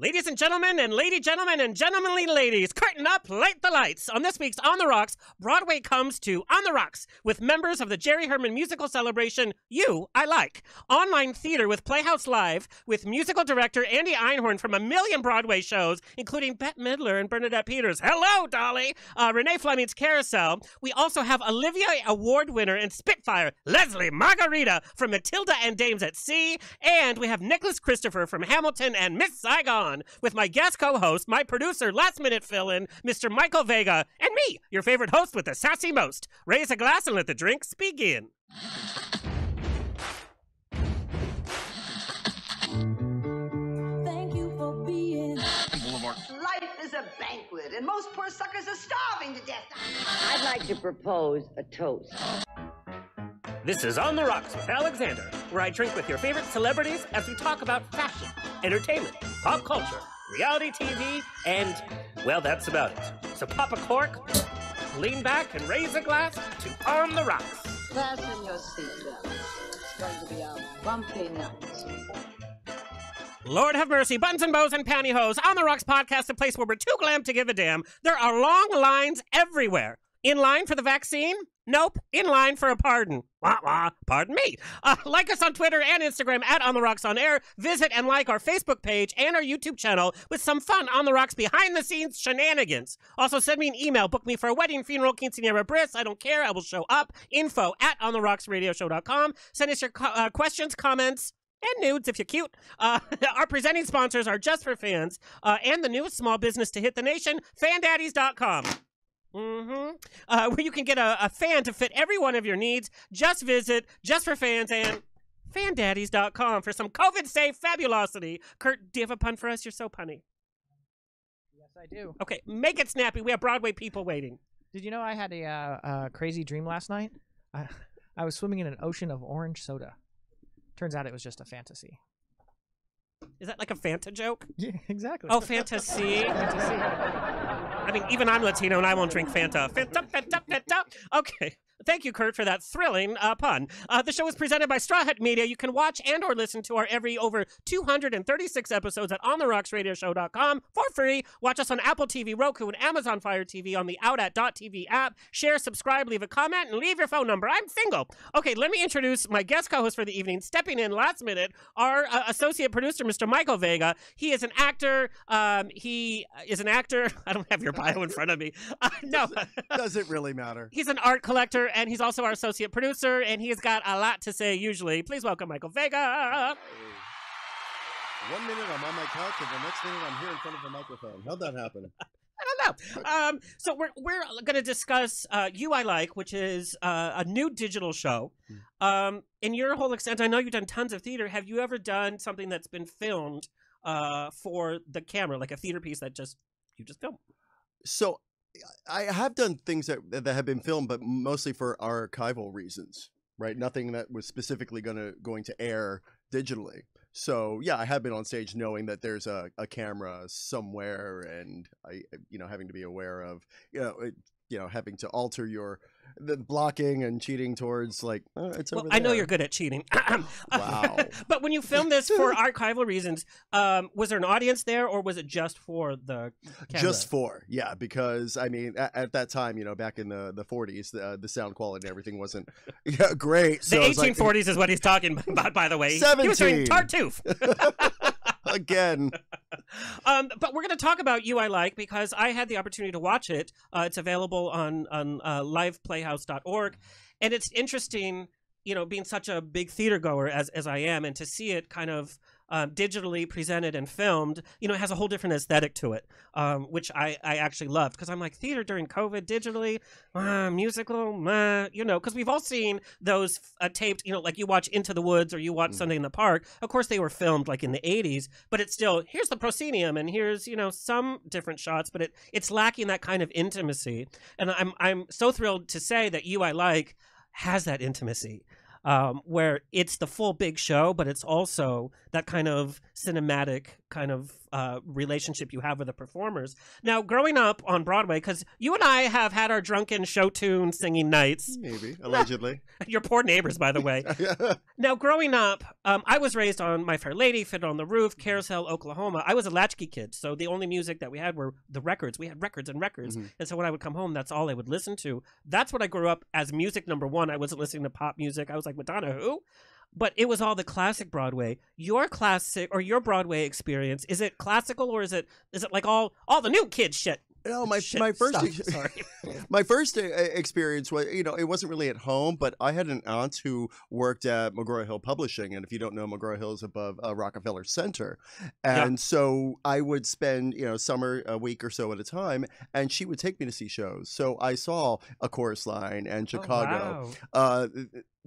Ladies and gentlemen, and lady gentlemen, and gentlemanly ladies, curtain up, light the lights. On this week's On the Rocks, Broadway comes to On the Rocks with members of the Jerry Herman Musical Celebration, You I Like. Online theater with Playhouse Live with musical director Andy Einhorn from a million Broadway shows, including Bette Midler and Bernadette Peters. Hello, Dolly! Uh, Renee Fleming's Carousel. We also have Olivier Award winner and Spitfire, Lesli Margherita from Matilda and Dames at Sea. And we have Nicholas Christopher from Hamilton and Miss Saigon on with my guest co host, my producer, last minute fill in, Mr. Michael Vega, and me, your favorite host with the sassy most. Raise a glass and let the drinks begin. Thank you for being. Life is a banquet, and most poor suckers are starving to death. I'd like to propose a toast. This is On the Rocks with Alexander, where I drink with your favorite celebrities as we talk about fashion, entertainment, pop culture, reality TV, and, well, that's about it. So pop a cork, lean back, and raise a glass to On the Rocks. Fasten your seatbelts. It's going to be a bumpy night. Lord have mercy, buns and bows and pantyhose. On the Rocks podcast, a place where we're too glam to give a damn. There are long lines everywhere. In line for the vaccine? Nope. In line for a pardon. Wah wah. Pardon me. Uh, like us on Twitter and Instagram at On the Rocks on Air. Visit and like our Facebook page and our YouTube channel with some fun On the Rocks behind the scenes shenanigans. Also, send me an email. Book me for a wedding, funeral, quinceanera, bris. I don't care. I will show up. Info at ontherocksradioshow.com. Send us your co- uh, questions, comments, and nudes if you're cute. Uh, our presenting sponsors are Just for Fans uh, and the newest small business to hit the nation, fandaddies.com. Mm-hmm. Uh, where you can get a, a fan to fit every one of your needs. Just visit Just for Fans and fandaddies.com for some COVID safe fabulosity. Kurt, do you have a pun for us? You're so punny. Yes, I do. Okay, make it snappy. We have Broadway people waiting. Did you know I had a uh, uh, crazy dream last night? I, I was swimming in an ocean of orange soda. Turns out it was just a fantasy. Is that like a Fanta joke? Yeah, exactly. Oh, fantasy. I mean, even I'm Latino and I won't drink Fanta. Fanta, Fanta, Fanta. Okay. Thank you, Kurt, for that thrilling uh, pun. Uh, the show is presented by Straw Hut Media. You can watch and or listen to our every over 236 episodes at OnTheRocksRadioshow.com for free. Watch us on Apple TV, Roku, and Amazon Fire TV on the Out at .tv app. Share, subscribe, leave a comment, and leave your phone number. I'm single. Okay, let me introduce my guest co-host for the evening, stepping in last minute, our uh, associate producer, Mr. Michael Vega. He is an actor. Um, he is an actor. I don't have your bio in front of me. Uh, no. Does it really matter? He's an art collector and he's also our associate producer, and he has got a lot to say usually. Please welcome Michael Vega. One minute I'm on my couch, and the next minute I'm here in front of a microphone. How'd that happen? I don't know. Um, so we're we're going to discuss uh, "You I Like," which is uh, a new digital show. Um, in your whole extent, I know you've done tons of theater. Have you ever done something that's been filmed uh, for the camera, like a theater piece that just you just film? So, I have done things that that have been filmed, but mostly for archival reasons, right? Nothing that was specifically gonna going to air digitally. So yeah, I have been on stage knowing that there's a, a camera somewhere, and I, you know, having to be aware of, you know, it, you know, having to alter your the blocking and cheating towards like oh, it's Well, over I know you're good at cheating. Wow. but when you filmed this for archival reasons, um, was there an audience there, or was it just for the camera? Just for yeah, because I mean, at, at that time, you know, back in the the 40s, the, uh, the sound quality and everything wasn't yeah, great. the So like, 1840s is what he's talking about. By the way, he was doing Tartuffe. Again. um, but we're going to talk about you I like because I had the opportunity to watch it. Uh, it's available on on uh, liveplayhouse.org, and it's interesting, you know, being such a big theater goer as as I am, and to see it kind of. Um, digitally presented and filmed, you know, it has a whole different aesthetic to it, um, which I, I actually loved because I'm like theater during COVID digitally, uh, musical, uh, you know, because we've all seen those uh, taped, you know, like you watch Into the Woods or you watch Mhm. Sunday in the Park. Of course, they were filmed like in the 80s, but it's still here's the proscenium and here's you know some different shots, but it it's lacking that kind of intimacy. And I'm I'm so thrilled to say that you I like has that intimacy. Um, where it's the full big show, but it's also that kind of cinematic kind of uh, relationship you have with the performers. Now, growing up on Broadway, because you and I have had our drunken show tune singing nights. Maybe allegedly. Your poor neighbors, by the way. Now, growing up, um, I was raised on My Fair Lady, Fiddler on the Roof, Carousel, Oklahoma. I was a latchkey kid, so the only music that we had were the records. We had records and records, Mhm. and so when I would come home, that's all I would listen to. That's what I grew up as music number one. I wasn't listening to pop music. I was like Madonna, who? But it was all the classic Broadway. Your classic or your Broadway experience is it classical or is it is it like all all the new kid shit? No, my Shit my first sorry. my first experience was you know it wasn't really at home, but I had an aunt who worked at McGraw Hill Publishing, and if you don't know, McGraw Hill is above uh, Rockefeller Center, Yeah. and so I would spend you know summer a week or so at a time, and she would take me to see shows. So I saw a chorus line and Chicago. Oh, wow. Uh,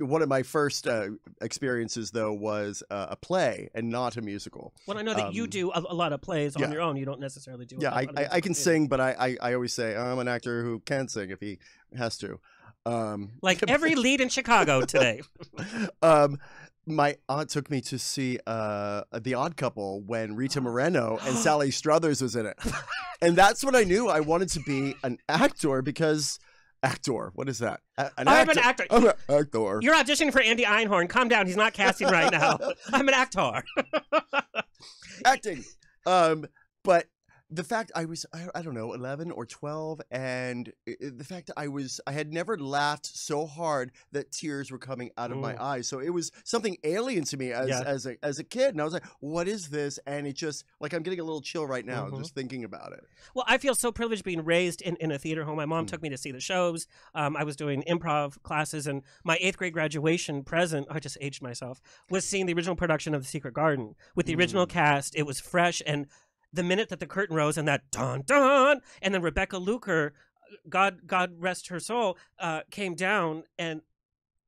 one of my first uh, experiences though was uh, a play and not a musical. Well, I know that you um, do a, a lot of plays on yeah. your own. You don't necessarily do. a Yeah, lot I, of I, I can sing, but I, I, I always say I'm an actor who can sing if he has to. Um, Like every lead in Chicago today. um, my aunt took me to see uh, The Odd Couple when Rita Moreno and Sally Struthers was in it, and that's when I knew I wanted to be an actor because actor. What is that? A- An I'm an actor. I'm an actor. You're auditioning for Andy Einhorn. Calm down. He's not casting right now. I'm an actor. acting. Um, but the fact I was, I, I don't know, 11 or 12, and i- i- the fact I was, I had never laughed so hard that tears were coming out of my Mm. eyes. So it was something alien to me as, Yeah. as, a, as a kid. And I was like, what is this? And it just, like, I'm getting a little chill right now Mhm. just thinking about it. Well, I feel so privileged being raised in, in a theater home. My mom Mm. took me to see the shows. Um, I was doing improv classes, and my eighth grade graduation present, I just aged myself, was seeing the original production of The Secret Garden with the original Mm. cast. It was fresh, and the minute that the curtain rose and that dun dun, and then Rebecca Luker, God God rest her soul, uh, came down and.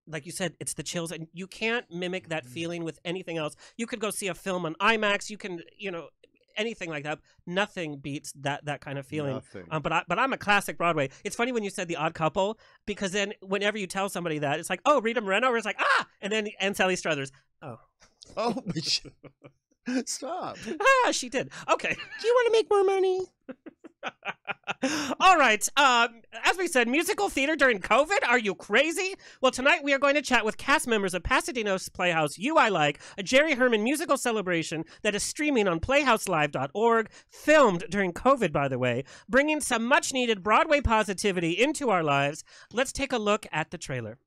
Like you said, it's the chills, and you can't mimic that Mm. feeling with anything else. You could go see a film on IMAX. You can, you know, anything like that. Nothing beats that that kind of feeling. Um, but I, but I'm a classic Broadway. It's funny when you said the Odd Couple because then whenever you tell somebody that, it's like, oh, Rita Moreno, or it's like ah, and then and Sally Struthers, oh, sh- stop. ah, she did. Okay. Do you want to make more money? All right. Um, as we said, musical theater during COVID. Are you crazy? Well, tonight we are going to chat with cast members of Pasadena's Playhouse You I Like, a Jerry Herman musical celebration that is streaming on PlayhouseLive.org, filmed during COVID, by the way, bringing some much needed Broadway positivity into our lives. Let's take a look at the trailer.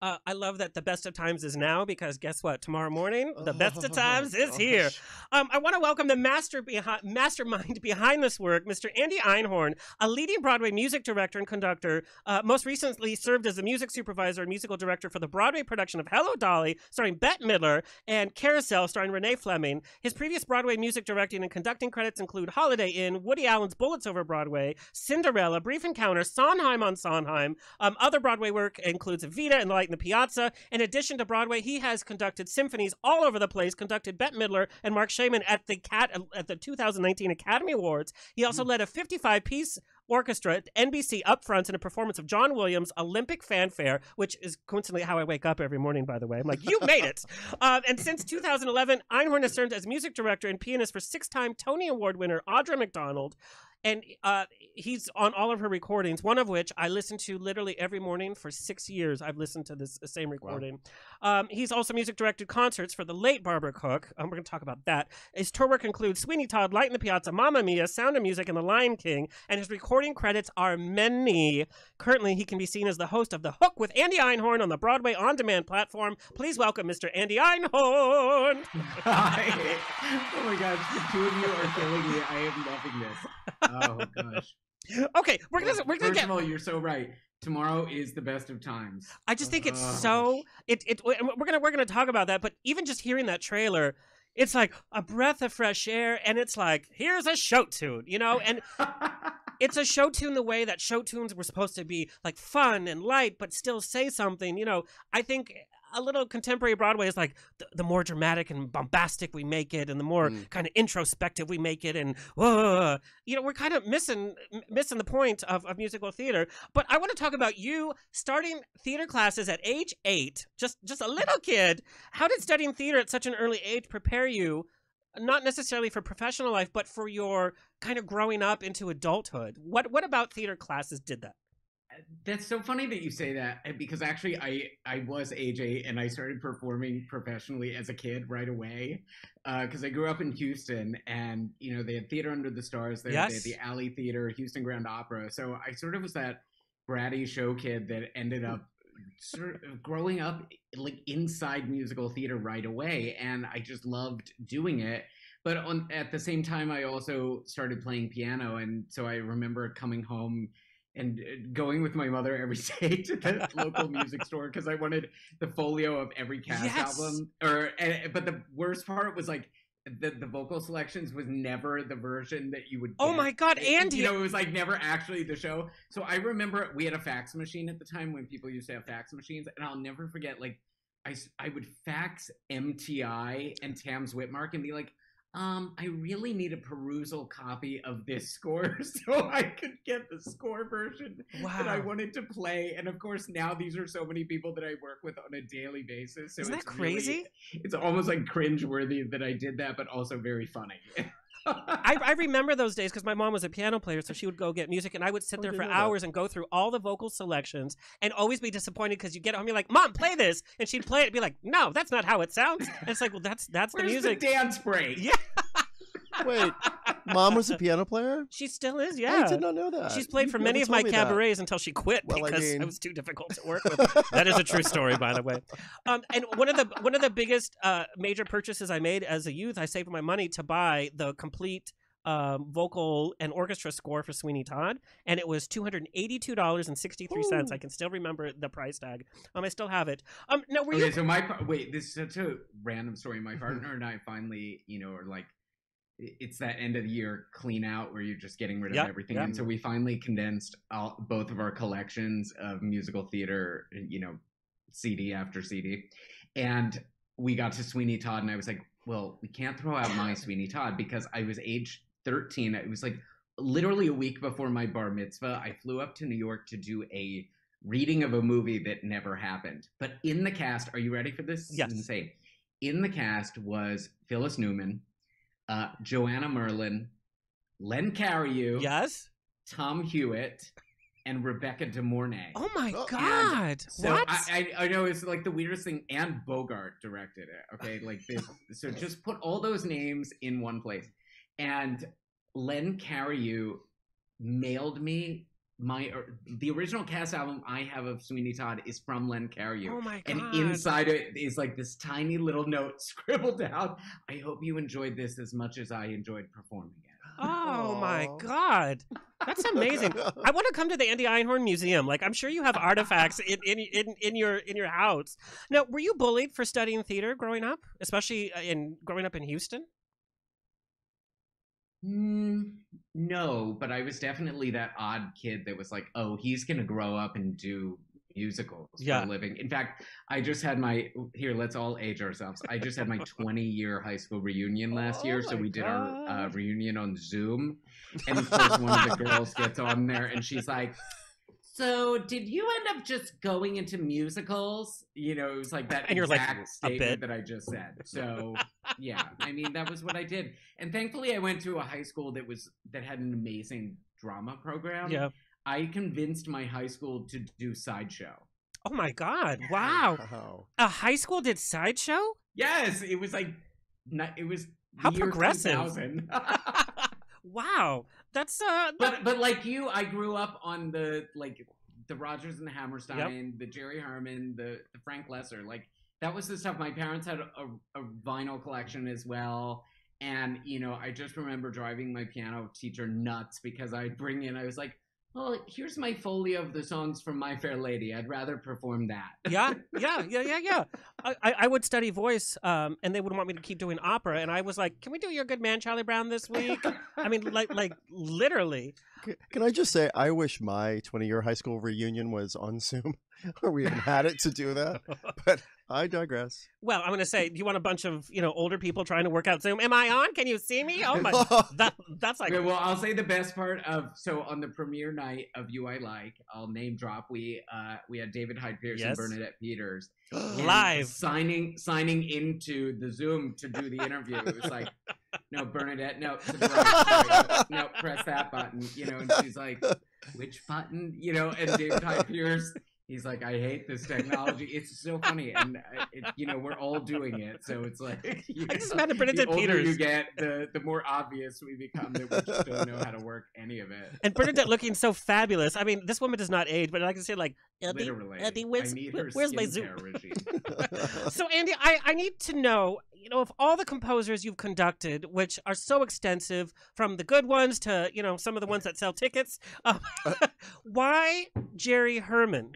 Uh, I love that the best of times is now because guess what? Tomorrow morning, the best of times is here. Um, I want to welcome the master behind, mastermind behind this work, Mr. Andy Einhorn, a leading Broadway music director and conductor. Uh, most recently served as a music supervisor and musical director for the Broadway production of Hello Dolly, starring Bette Midler, and Carousel, starring Renee Fleming. His previous Broadway music directing and conducting credits include Holiday Inn, Woody Allen's Bullets Over Broadway, Cinderella, Brief Encounter, Sondheim on Sondheim. Um, other Broadway work includes Evita and the In the Piazza. In addition to Broadway, he has conducted symphonies all over the place, conducted Bette Midler and Marc Shaiman at the Cat at the 2019 Academy Awards. He also led a 55-piece orchestra at NBC upfronts in a performance of John Williams' Olympic Fanfare, which is coincidentally how I wake up every morning, by the way. I'm like, you made it. Um, and since 2011, Einhorn has served as music director and pianist for six-time Tony Award winner Audra McDonald. And uh, he's on all of her recordings, one of which I listen to literally every morning for six years. I've listened to this same recording. Um, he's also music directed concerts for the late Barbara Cook. Um, we're going to talk about that. His tour work includes Sweeney Todd, Light in the Piazza, Mamma Mia, Sound of Music, and The Lion King. And his recording credits are many. Currently, he can be seen as the host of The Hook with Andy Einhorn on the Broadway On Demand platform. Please welcome Mr. Andy Einhorn. Hi. Oh my gosh, the two of you are killing me. I am loving this. Oh gosh. Okay, we're gonna we're gonna First get. of all, you're so right. Tomorrow is the best of times. I just think it's Ugh. so it it we're gonna we're gonna talk about that, but even just hearing that trailer, it's like a breath of fresh air, and it's like here's a show tune, you know, and it's a show tune the way that show tunes were supposed to be like fun and light, but still say something. You know, I think a little contemporary Broadway is like the, the more dramatic and bombastic we make it, and the more Mm. kind of introspective we make it, and whoa, you know, we're kind of missing m- missing the point of, of musical theater. But I want to talk about you starting theater classes at age eight, just just a little kid. How did studying theater at such an early age prepare you? Not necessarily for professional life, but for your kind of growing up into adulthood. What what about theater classes did that? That's so funny that you say that uh, because actually I I was age eight and I started performing professionally as a kid right away because I grew up in Houston and you know they had Theater Under the Stars there they had the Alley Theater Houston Grand Opera. So I sort of was that bratty show kid that ended up sort of growing up like inside musical theater right away and I just loved doing it. But on at the same time I also started playing piano and so I remember coming home and uh, going with my mother every day to the local music store because I wanted the folio of every cast Yes. album. Or, and, but the worst part was like the the vocal selections was never the version that you would. Oh get. my God, Andy! You know, it was like never actually the show. So I remember we had a fax machine at the time when people used to have fax machines, and I'll never forget like. I, I would fax MTI and Tams Witmark and be like, um, I really need a perusal copy of this score so I could get the score version that I wanted to play. And of course, now these are so many people that I work with on a daily basis. So Isn't that it's really- crazy? it's almost like cringeworthy that I did that, but also very funny. I, I remember those days because my mom was a piano player, so she would go get music, and I would sit Oh, there for that. hours and go through all the vocal selections, and always be disappointed because you get home, you're like, "Mom, play this," and she'd play it, and be like, "No, that's not how it sounds." And it's like, "Well, that's that's the music." the dance break? Yeah. Wait, mom was a piano player? She still is, yeah. I did not know that. She's played You for never many of told my me that. cabarets until she quit Well, I because it was too difficult to work with. that is a true story, by the way. Um, and one of the one of the biggest uh, major purchases I made as a youth, I saved my money to buy the complete um, vocal and orchestra score for Sweeney Todd, and it was two hundred eighty-two dollars and sixty-three cents. Ooh. I can still remember the price tag. Um, I still have it. Um, now were Okay, you? so my par- wait, this is such a random story. My partner and I finally, you know, are like, i- it's that end of the year clean out where you're just getting rid of Yep, everything, yep. and so we finally condensed all, both of our collections of musical theater, you know, CD after CD, and we got to Sweeney Todd, and I was like, well, we can't throw out my Sweeney Todd because I was age 13. It was like literally a week before my bar mitzvah. I flew up to New York to do a reading of a movie that never happened. But in the cast, are you ready for this? Yes. insane. In the cast was Phyllis Newman, uh, Joanna Merlin, Len Cariou, Yes. Tom Hewitt, and Rebecca De Mornay. Oh my Oh, God! So what? I, I I know it's like the weirdest thing, and Bogart directed it. Okay, like this. so just put all those names in one place, and Len Cariou mailed me my or- the original cast album I have of Sweeney Todd is from Len Cariou. oh my And inside it is like this tiny little note scribbled out. I hope you enjoyed this as much as I enjoyed performing it. Oh my God, that's amazing. I want to come to the Andy Einhorn Museum. Like, I'm sure you have artifacts in, in in in your in your house. Now, were you bullied for studying theater growing up, especially uh, in growing up in Houston? Mm, no, but I was definitely that odd kid that was like, oh, he's going to grow up and do musicals Yeah. for a living. In fact, I just had my, here, let's all age ourselves. I just had my 20 year high school reunion last Oh year. So we did our uh, reunion on Zoom. And of course, one of the girls gets on there and she's like, so did you end up just going into musicals? You know, it was like that And you're like, exact statement that I just said. So yeah, I mean that was what I did. And thankfully I went to a high school that was that had an amazing drama program. Yeah. I convinced my high school to do sideshow. Oh my God! Wow, Wow. a high school did sideshow. Yes, it was like it was How progressive. wow, that's uh. but but like you, I grew up on the like the Rodgers and the Hammerstein, the Jerry Herman, the, the Frank Loesser. Like that was the stuff. My parents had a, a vinyl collection as well. And you know, I just remember driving my piano teacher nuts because I'd bring in. I was like, well, here's my folio of the songs from My Fair Lady. I'd rather perform that. Yeah, yeah, yeah, yeah, yeah. I, I I would study voice, um, and they would want me to keep doing opera, and I was like, "Can we do Your Good Man, Charlie Brown this week?" I mean, like, like literally. C- Can I just say, I wish my 20 year high school reunion was on Zoom, or we even had it to do that. But I digress. Well, I'm gonna say, do you want a bunch of you know older people trying to work out Zoom? Am I on? Can you see me? Oh my, that that's like well, I'll say the best part of so on the premiere night of You I Like, I'll name drop. We uh we had David Hyde Pierce Yes. and Bernadette Peters live. signing signing into the Zoom to do the interview. It was like, no, Bernadette, no, right, no, press that button, you know. And she's like, which button, you know? And David Hyde Pierce, he's like, I hate this technology. It's so funny, and uh, it, you know, we're all doing it. So it's like, you I just know, met a Bernadette the older Peters. you get, the the more obvious we become that we just don't know how to work any of it. and Bernadette looking so fabulous. I mean, this woman does not age, but I can say like, Eddie, Literally, Eddie, where's, I need her where's my Zoom? so Andy, I, I need to know, you know, of all the composers you've conducted, which are so extensive, from the good ones to you know some of the ones that sell tickets, um, why Jerry Herman?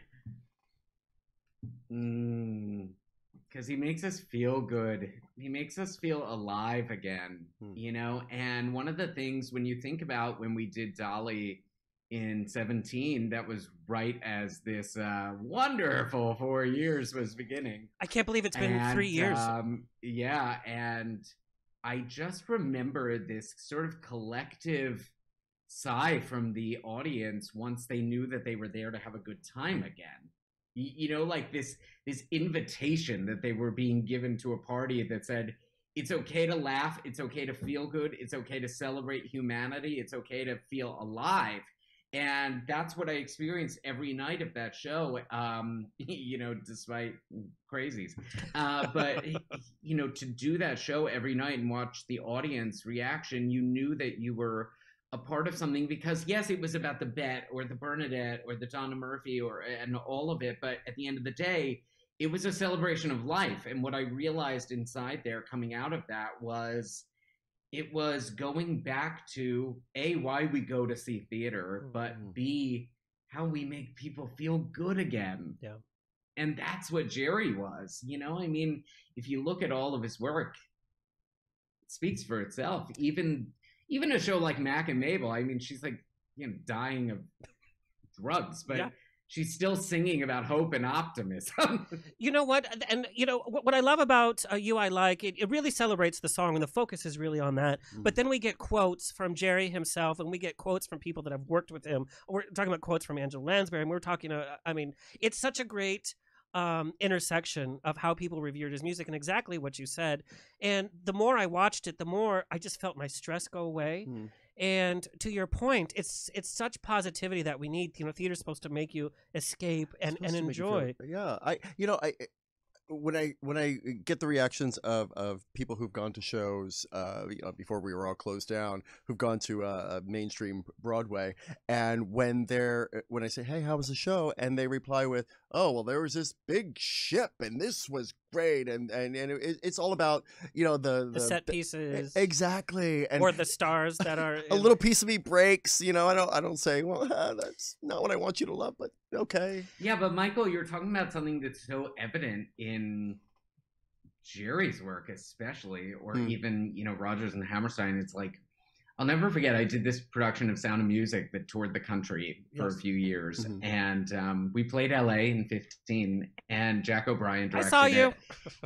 Because he makes us feel good. He makes us feel alive again, Hmm. you know. And one of the things when you think about when we did Dolly in 17, that was right as this uh, wonderful four years was beginning. I can't believe it's been And, three years. Um, yeah, and I just remember this sort of collective sigh from the audience once they knew that they were there to have a good time again. You know, like this this invitation that they were being given to a party that said, "It's okay to laugh. It's okay to feel good. It's okay to celebrate humanity. It's okay to feel alive." and that's what I experienced every night of that show. Um, you know, despite crazies, uh, but you know, to do that show every night and watch the audience reaction, you knew that you were a part of something because yes, it was about the Bette or the Bernadette or the Donna Murphy or and all of it, but at the end of the day. It was a celebration of life. And what I realized inside there coming out of that was it was going back to a why we go to see theater but mm-hmm. b how we make people feel good again Yeah. and that's what jerry was you know i mean if you look at all of his work it speaks for itself even even a show like Mack and Mabel i mean she's like you know dying of drugs but Yeah. she's still singing about hope and optimism You know what? And- you know what, what I love about uh, you, I like it. It really celebrates the song, and the focus is really on that. But then we get quotes from Jerry himself, and we get quotes from people that have worked with him. We're talking about quotes from Angela Lansbury, and we're talking. Uh, I mean, it's such a great um, intersection of how people revered his music, and exactly what you said. And the more I watched it, the more I just felt my stress go away. Hmm. And to your point, it's it's such positivity that we need. You know, theater's supposed to make you escape and, and supposed to make you feel- enjoy. yeah, I you know I when I when I get the reactions of of people who've gone to shows uh, you know, before we were all closed down, who've gone to uh, mainstream Broadway, and when they're when I say, "Hey, how was the show?" and they reply with, "Oh, well, there was this big ship, and this was great," and and and it, it's all about you know the The set e- pieces, exactly, and or the stars that are a little piece of me breaks. You know, I don't I don't say, "Well, that's not what I want you to love," but okay. Yeah, but Michael, you're talking about something that's so evident in Jerry's work, especially, or Hmm. even you know Rodgers and Hammerstein. It's like I'll never forget. I did this production of Sound of Music that toured the country for Yes. a few years, Mhm. and um, we played L.A. in '15, and Jack O'Brien directed. I saw you. it.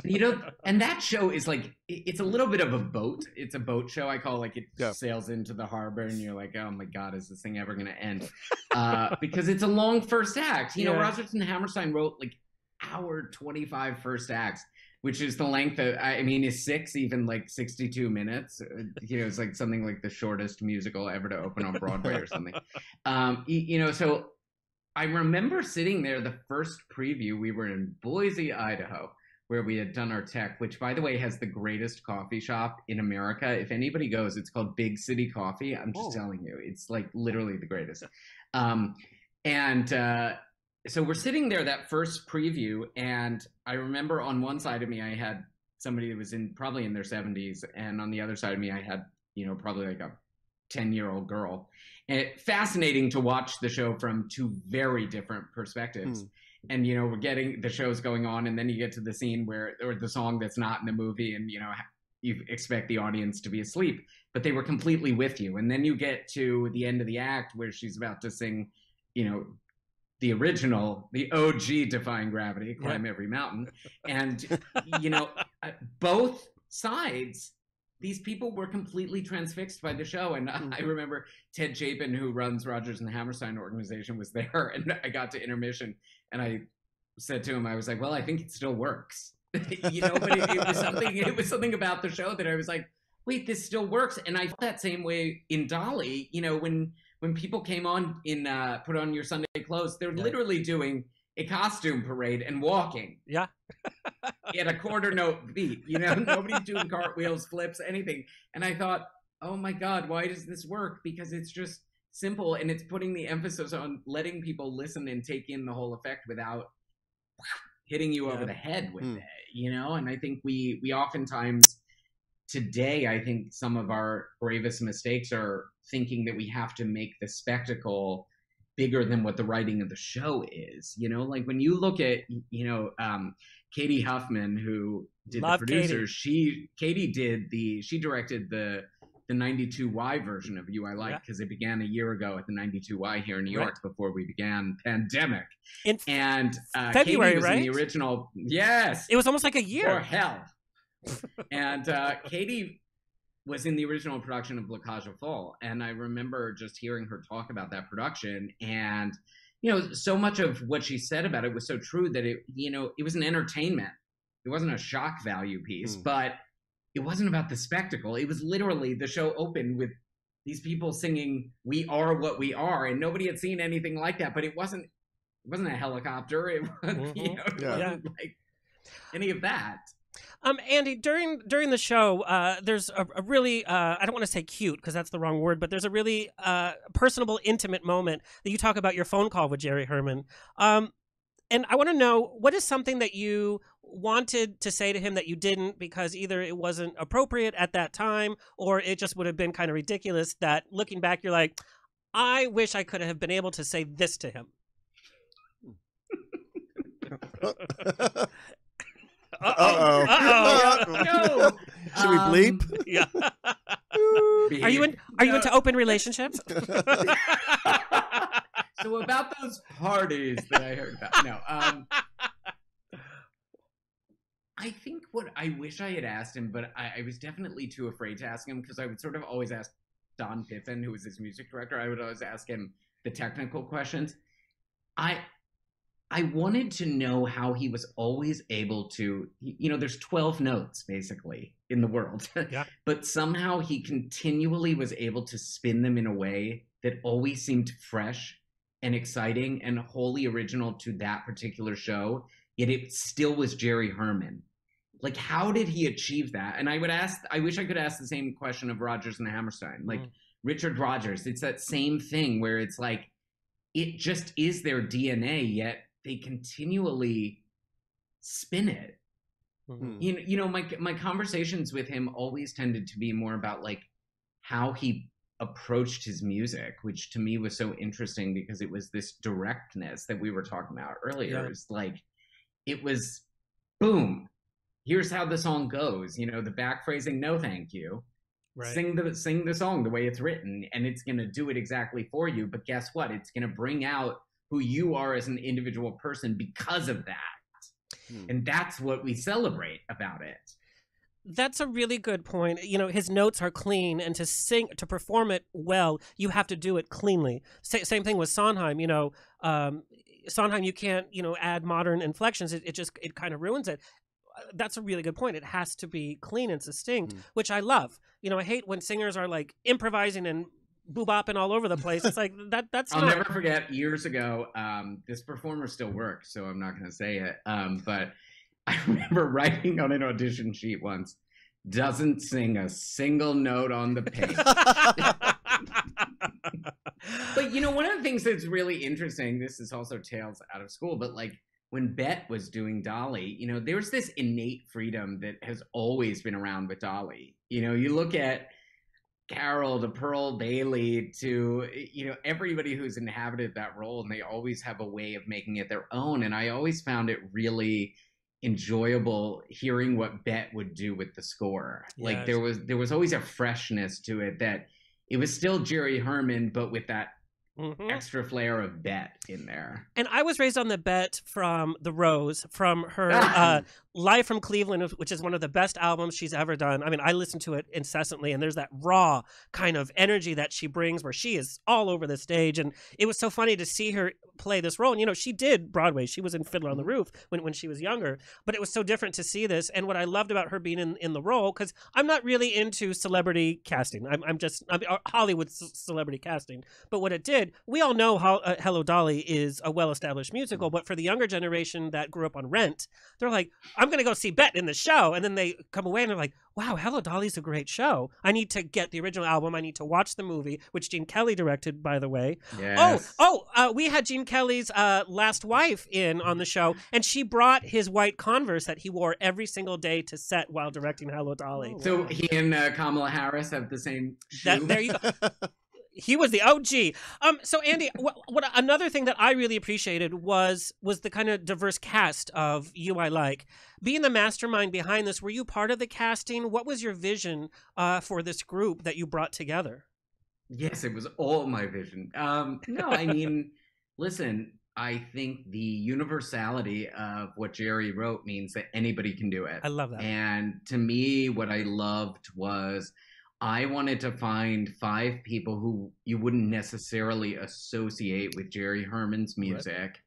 You know, and that show is like it's a little bit of a boat. It's a boat show. I call it, like it Yeah. sails into the harbor, and you're like, oh my god, is this thing ever going to end? Uh, because it's a long first act. You know, Yeah. Rodgers and Hammerstein wrote like hour 25 first acts, which is the length of I mean, is six even like 62 minutes? Uh, You know, it's like something like the shortest musical ever to open on Broadway or something. Um, you know, so I remember sitting there the first preview. We were in Boise, Idaho, where we had done our tech, which, by the way, has the greatest coffee shop in America. If anybody goes, it's called Big City Coffee. I'm just Oh. telling you, it's like literally the greatest. Um, and uh, so we're sitting there that first preview, and I remember on one side of me, I had somebody that was in probably in their 70s, and on the other side of me, I had you know probably like a 10 year old girl. And it, fascinating to watch the show from two very different perspectives. Hmm. And you know, we're getting the show's going on, and then you get to the scene where, or the song that's not in the movie, and you know, you expect the audience to be asleep, but they were completely with you. And then you get to the end of the act where she's about to sing, you know, the original, the OG Defying Gravity, Climb Every Mountain. And, you know, both sides, these people were completely transfixed by the show. And I- I mm-hmm. remember Ted Chapin, who runs Rodgers and Hammerstein organization, was there. And I got to intermission and I said to him, I was like, well, I think it still works. you know, but it, it was something, it was something about the show that I was like, wait, this still works. And I felt that same way in Dolly, you know, when, when people came on in, uh, put on your Sunday clothes, they're Yeah. literally doing a costume parade and walking Yeah. at a quarter note beat. You know, nobody's doing cartwheels, flips, anything. And I thought, oh my God, why does this work? Because it's just simple and it's putting the emphasis on letting people listen and take in the whole effect without hitting you over the head with Hmm. it, you know? And I think we we oftentimes today I think some of our bravest mistakes are thinking that we have to make the spectacle bigger than what the writing of the show is. You know, like when you look at you know um, Cady Huffman, who did Love the producers, she Cady did the she directed the the 92Y version of You I Like Yeah. because it began a year ago at the 92Y here in New Right. York before we began pandemic. In And uh, February, Cady was in the original. Yes, it was almost like a year. or hell. And uh, Cady was in the original production of La Cage Fall, and I remember just hearing her talk about that production, and you know, so much of what she said about it was so true that it, you know, it was an entertainment. It wasn't a shock value piece, Hmm. but it wasn't about the spectacle. It was literally the show opened with these people singing "We Are What We Are," and nobody had seen anything like that. But it wasn't. It wasn't a helicopter. It was, you Mhm. know, Yeah. wasn't like any of that. Um, Andy, during during the show, uh, there's a, a really uh, I don't want to say cute because that's the wrong word, but there's a really uh, personable, intimate moment that you talk about your phone call with Jerry Herman. Um, and I want to know what is something that you wanted to say to him that you didn't because either it wasn't appropriate at that time or it just would have been kind of ridiculous. That looking back, you're like, I wish I could have been able to say this to him. Uh-oh. Uh-oh. No. Should we Um, bleep? yeah. Are you in? Are you into open relationships? so about those parties that I heard about. No. Um, I think what I wish I had asked him, but I, I was definitely too afraid to ask him because I would sort of always ask Don Pippin, who was his music director. I would always ask him the technical questions. I I wanted to know how he was always able to, you know, there's 12 notes basically in the world. Yeah. but somehow he continually was able to spin them in a way that always seemed fresh and exciting and wholly original to that particular show. Yet it still was Jerry Herman. Like, how did he achieve that? And I would ask, I wish I could ask the same question of Rodgers and Hammerstein. Like, Mm. Richard Rodgers, it's that same thing where it's like, it just is their DNA, yet they continually spin it. Mhm. You know, you know, my my conversations with him always tended to be more about like how he approached his music, which to me was so interesting because it was this directness that we were talking about earlier. Yeah. It's like it was boom. Here's how the song goes. You know, the back phrasing, no thank you. Right. Sing the sing the song the way it's written, and it's gonna do it exactly for you. But guess what? It's gonna bring out who you are as an individual person because of that. Hmm. And that's what we celebrate about it. That's a really good point. You know, his notes are clean, and to sing, to perform it well, you have to do it cleanly. Sa- same thing with Sondheim. You know, um, Sondheim, you can't, you know, add modern inflections. It, it just, it kind of ruins it. Uh, That's a really good point. It has to be clean and succinct, Mm. which I love. You know, I hate when singers are like improvising and boobopping all over the place. It's like that. That's I'll never forget years ago, um, this performer still works, so I'm not going to say it. Um, but I remember writing on an audition sheet once, doesn't sing a single note on the page. but you know, one of the things that's really interesting, this is also tales out of school, but like when Bette was doing Dolly, you know, there's this innate freedom that has always been around with Dolly. You know, you look at Carol to Pearl Bailey to you know everybody who's inhabited that role, and they always have a way of making it their own. And I always found it really enjoyable hearing what Bette would do with the score. Like there was there was always a freshness to it that it was still Jerry Herman, but with that Mhm. extra flair of Bette in there. And I was raised on the Bette from The Rose, from her uh, Live from Cleveland, which is one of the best albums she's ever done. I mean, I listen to it incessantly, and there's that raw kind of energy that she brings where she is all over the stage. And it was so funny to see her play this role. And, you know, she did Broadway. She was in Fiddler on the Roof when, when she was younger, but it was so different to see this. And what I loved about her being in, in the role, because I'm not really into celebrity casting, I'm, I'm just I'm, uh, Hollywood c- celebrity casting. But what it did, we all know how uh, Hello Dolly is a well established musical, but for the younger generation that grew up on Rent, they're like, I'm going to go see Bette in the show. And then they come away and they're like, wow, Hello Dolly's a great show. I need to get the original album. I need to watch the movie, which Gene Kelly directed, by the way. Yes. Oh, oh, uh, we had Gene Kelly's uh, last wife in on the show, and she brought his white Converse that he wore every single day to set while directing Hello Dolly. So he and uh, Kamala Harris have the same shoe. That, there you go. he was the OG. Um, so Andy, what, what another thing that I really appreciated was was the kind of diverse cast of You I Like. Being the mastermind behind this, were you part of the casting? What was your vision uh, for this group that you brought together? Yes, it was all my vision. Um, no, I mean, listen, I think the universality of what Jerry wrote means that anybody can do it. I love that. And to me, what I loved was I wanted to find five people who you wouldn't necessarily associate with Jerry Herman's music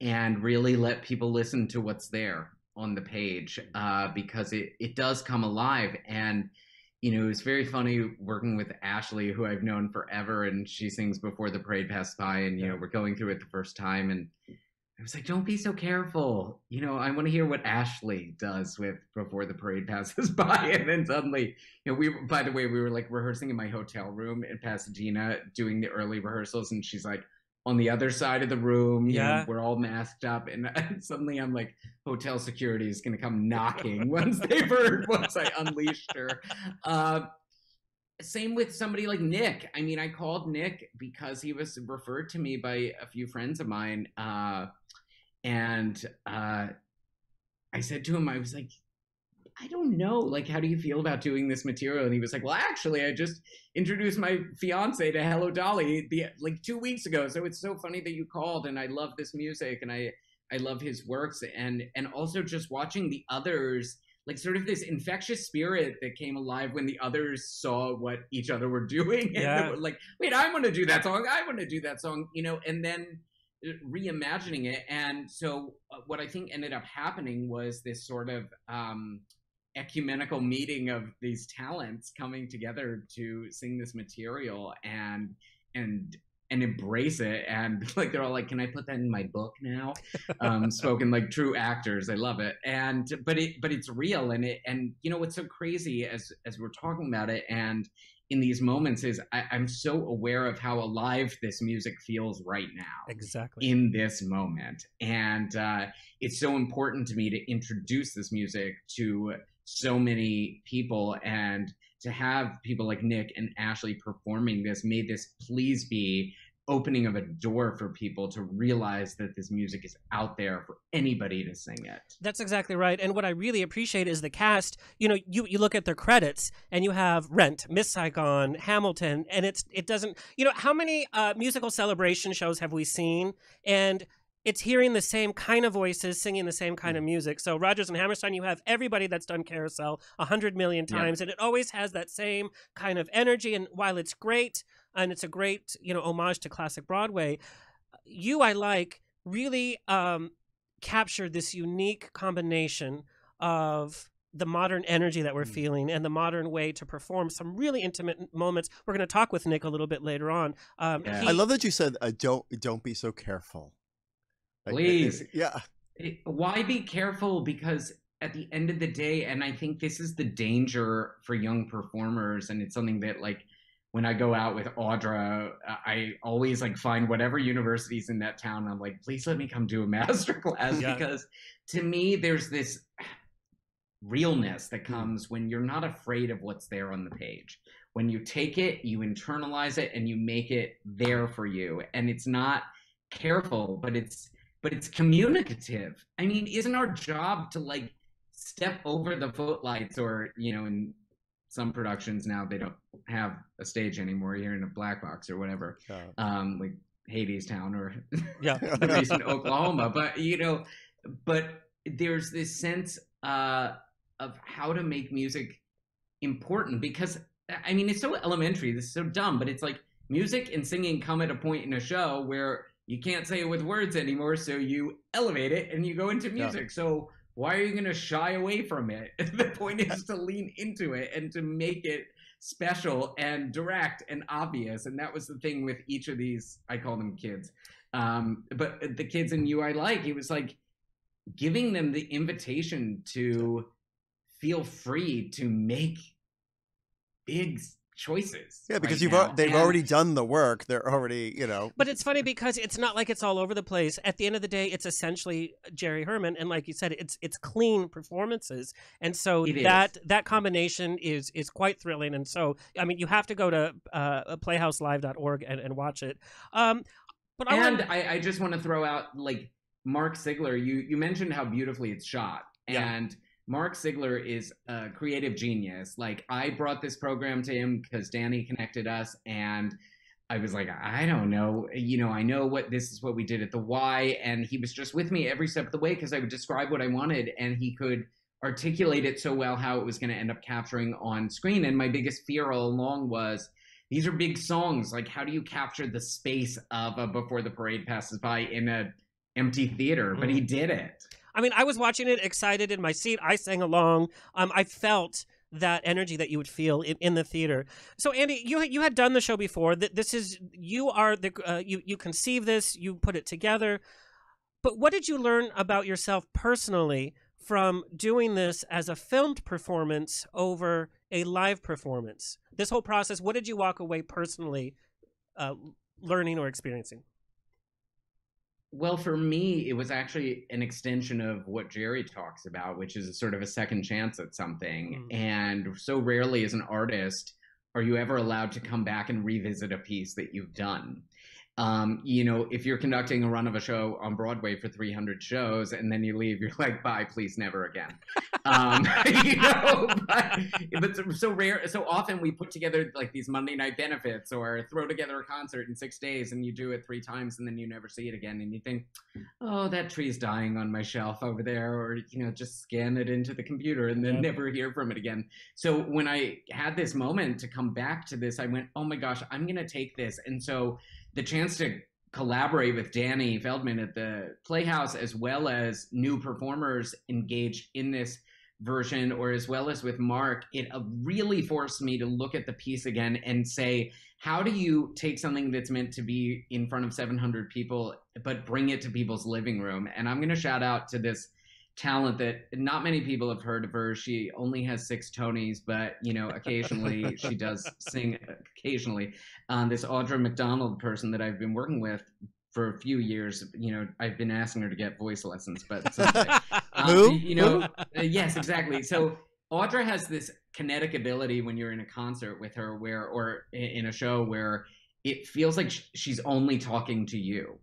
and really let people listen to what's there on the page uh, because it, it does come alive. And, you know, it was very funny working with Ashley, who I've known forever, and she sings Before the Parade Passed By. And, you know, we're going through it the first time. And I was like, don't be so careful. You know, I want to hear what Ashley does with Before the Parade Passes By. And then suddenly, you know, we, by the way, we were like rehearsing in my hotel room in Pasadena doing the early rehearsals. And she's like, on the other side of the room, you know, Yeah. we're all masked up. And suddenly I'm like, hotel security is going to come knocking once they've heard, once I unleashed her. Uh, same with somebody like Nick. I mean, I called Nick because he was referred to me by a few friends of mine. Uh, and uh, I said to him, I was like, I don't know. Like, how do you feel about doing this material? And he was like, Well, actually, I just introduced my fiance to Hello Dolly the like two weeks ago. So it's so funny that you called, and I love this music, and I I love his works, and and also just watching the others. Like sort of this infectious spirit that came alive when the others saw what each other were doing, and Yeah. they were like, "Wait, I want to do that song. I want to do that song," you know. And then reimagining it. And so, uh, what I think ended up happening was this sort of um, ecumenical meeting of these talents coming together to sing this material and and and embrace it. And like they're all like, "Can I put that in my book now?" um, spoken like true actors. I love it. And but it but it's real and it and you know what's so crazy as as we're talking about it and in these moments is I, I'm so aware of how alive this music feels right now Exactly. in this moment. And uh, it's so important to me to introduce this music to so many people and to have people like Nick and Ashley performing this made this please be opening of a door for people to realize that this music is out there for anybody to sing it. That's exactly right. And what I really appreciate is the cast. You know, you, you look at their credits and you have Rent, Miss Saigon, Hamilton, and it's it doesn't. You know, how many uh, musical celebration shows have we seen? And it's hearing the same kind of voices singing the same kind of music. So Rodgers and Hammerstein, you have everybody that's done Carousel a hundred million Yeah. times, and it always has that same kind of energy. And while it's great and it's a great you know homage to classic Broadway, you I like really um, captured this unique combination of the modern energy that we're Mm. feeling and the modern way to perform some really intimate moments. We're going to talk with Nick a little bit later on. Um, Yeah. he- I love that you said, uh, "Don't don't be so careful." Like, it- Please. it- yeah. it- why be careful because at the end of the day and i think this is the danger for young performers and it's something that like when i go out with audra i always like find whatever universities in that town i'm like please let me come do a master class Yeah. because to me there's this realness that hmm. comes when you're not afraid of what's there on the page. When you take it, you internalize it, and you make it there for you. And it's not careful, but it's but it's communicative. I mean, isn't our job to like step over the footlights or you know in some productions now they don't have a stage anymore you're in a black box or whatever um like Hadestown or Yeah. recent oklahoma but you know but there's this sense uh of how to make music important because i mean it's so elementary this is so dumb but it's like music and singing come at a point in a show where you can't say it with words anymore so you elevate it and you go into Yeah. music so why are you going to shy away from it? The point is to lean into it and to make it special and direct and obvious. And that was the thing with each of these i call them kids. Um, but the kids in you I like it was like giving them the invitation to feel free to make big choices Yeah, because right you've now. they've And- already done the work. They're already, you know. But it's funny because it's not like it's all over the place. At the end of the day, it's essentially Jerry Herman, and like you said, it's it's clean performances, and so It is. that that combination is is quite thrilling. And so, I mean, you have to go to uh, playhouselive.org and, and watch it. Um, but I and want I, I just want to throw out like Mark Sigler. You you mentioned how beautifully it's shot, Yeah. and Mark Sigler is a creative genius. Like I brought this program to him because Danny connected us, and I was like, I don't know, you know, I know what this is what we did at the Y, and he was just with me every step of the way because I would describe what I wanted, and he could articulate it so well how it was going to end up capturing on screen. And my biggest fear all along was these are big songs. Like, how do you capture the space of a Before the Parade Passes By in a empty theater? But he mm. did it. I mean, I was watching it excited in my seat. I sang along. Um, I felt that energy that you would feel in, in the theater. So, Andy, you you had done the show before. Th- This is you are the uh, you you conceive this, you put it together. But what did you learn about yourself personally from doing this as a filmed performance over a live performance? This whole process. What did you walk away personally uh, learning or experiencing? Well, for me, it was actually an extension of what Jerry talks about, which is a sort of a second chance at something. Mm. And so rarely, as an artist, are you ever allowed to come back and revisit a piece that you've done. Um, you know, if you're conducting a run of a show on Broadway for 300 shows and then you leave, you're like, bye, please, never again. um, you know, but, but so, rare, so often we put together like these Monday night benefits or throw together a concert in six days and you do it three times and then you never see it again and you think, oh, that tree's dying on my shelf over there, or you know, just scan it into the computer and then Yep. never hear from it again. So when I had this moment to come back to this, I went, oh my gosh, I'm gonna take this, and so the chance to collaborate with Danny Feldman at the Playhouse, as well as new performers engaged in this version, or as well as with Mark, it uh, really forced me to look at the piece again and say, how do you take something that's meant to be in front of 700 people, but bring it to people's living room? And I'm going to shout out to this talent that not many people have heard of her. She only has six Tonys, but you know, occasionally she does sing. Occasionally, um, this Audra McDonald person that I've been working with for a few years. You know, I've been asking her to get voice lessons, but. Um, Who? You know, uh, yes, exactly. So Audra has this kinetic ability when you're in a concert with her, where or in a show where it feels like she's only talking to you.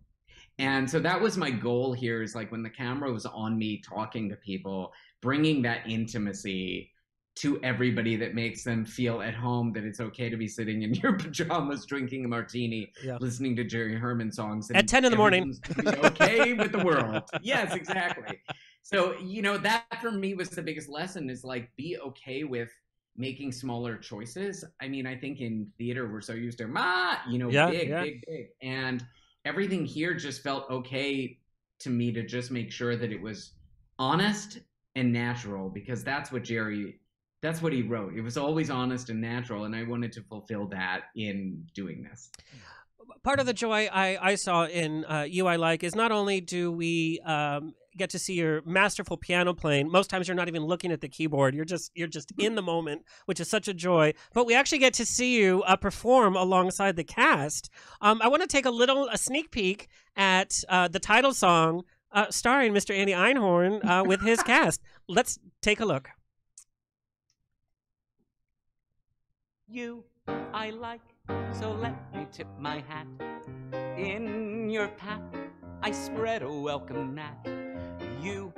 And so that was my goal here is like when the camera was on me talking to people, bringing that intimacy to everybody that makes them feel at home that it's okay to be sitting in your pajamas drinking a martini Yeah. listening to Jerry Herman songs and At 10 in the morning. be okay with the world. Yes, exactly. So, you know, that for me was the biggest lesson is like be okay with making smaller choices. I mean, I think in theater we're so used to ma, you know, Yeah, big, yeah. big, big. And everything here just felt okay to me to just make sure that it was honest and natural because that's what Jerry that's what he wrote. It was always honest and natural and I wanted to fulfill that in doing this. part of the joy I, I saw in uh, You I Like is not only do we um, get to see your masterful piano playing. Most times you're not even looking at the keyboard. You're just you're just hmm. in the moment, which is such a joy. But we actually get to see you uh, perform alongside the cast. Um, I want to take a little a sneak peek at uh, the title song uh, starring Mr. Andy Einhorn uh, with his cast. Let's take a look. You, I like, so let me tip my hat in your path. I spread a welcome mat you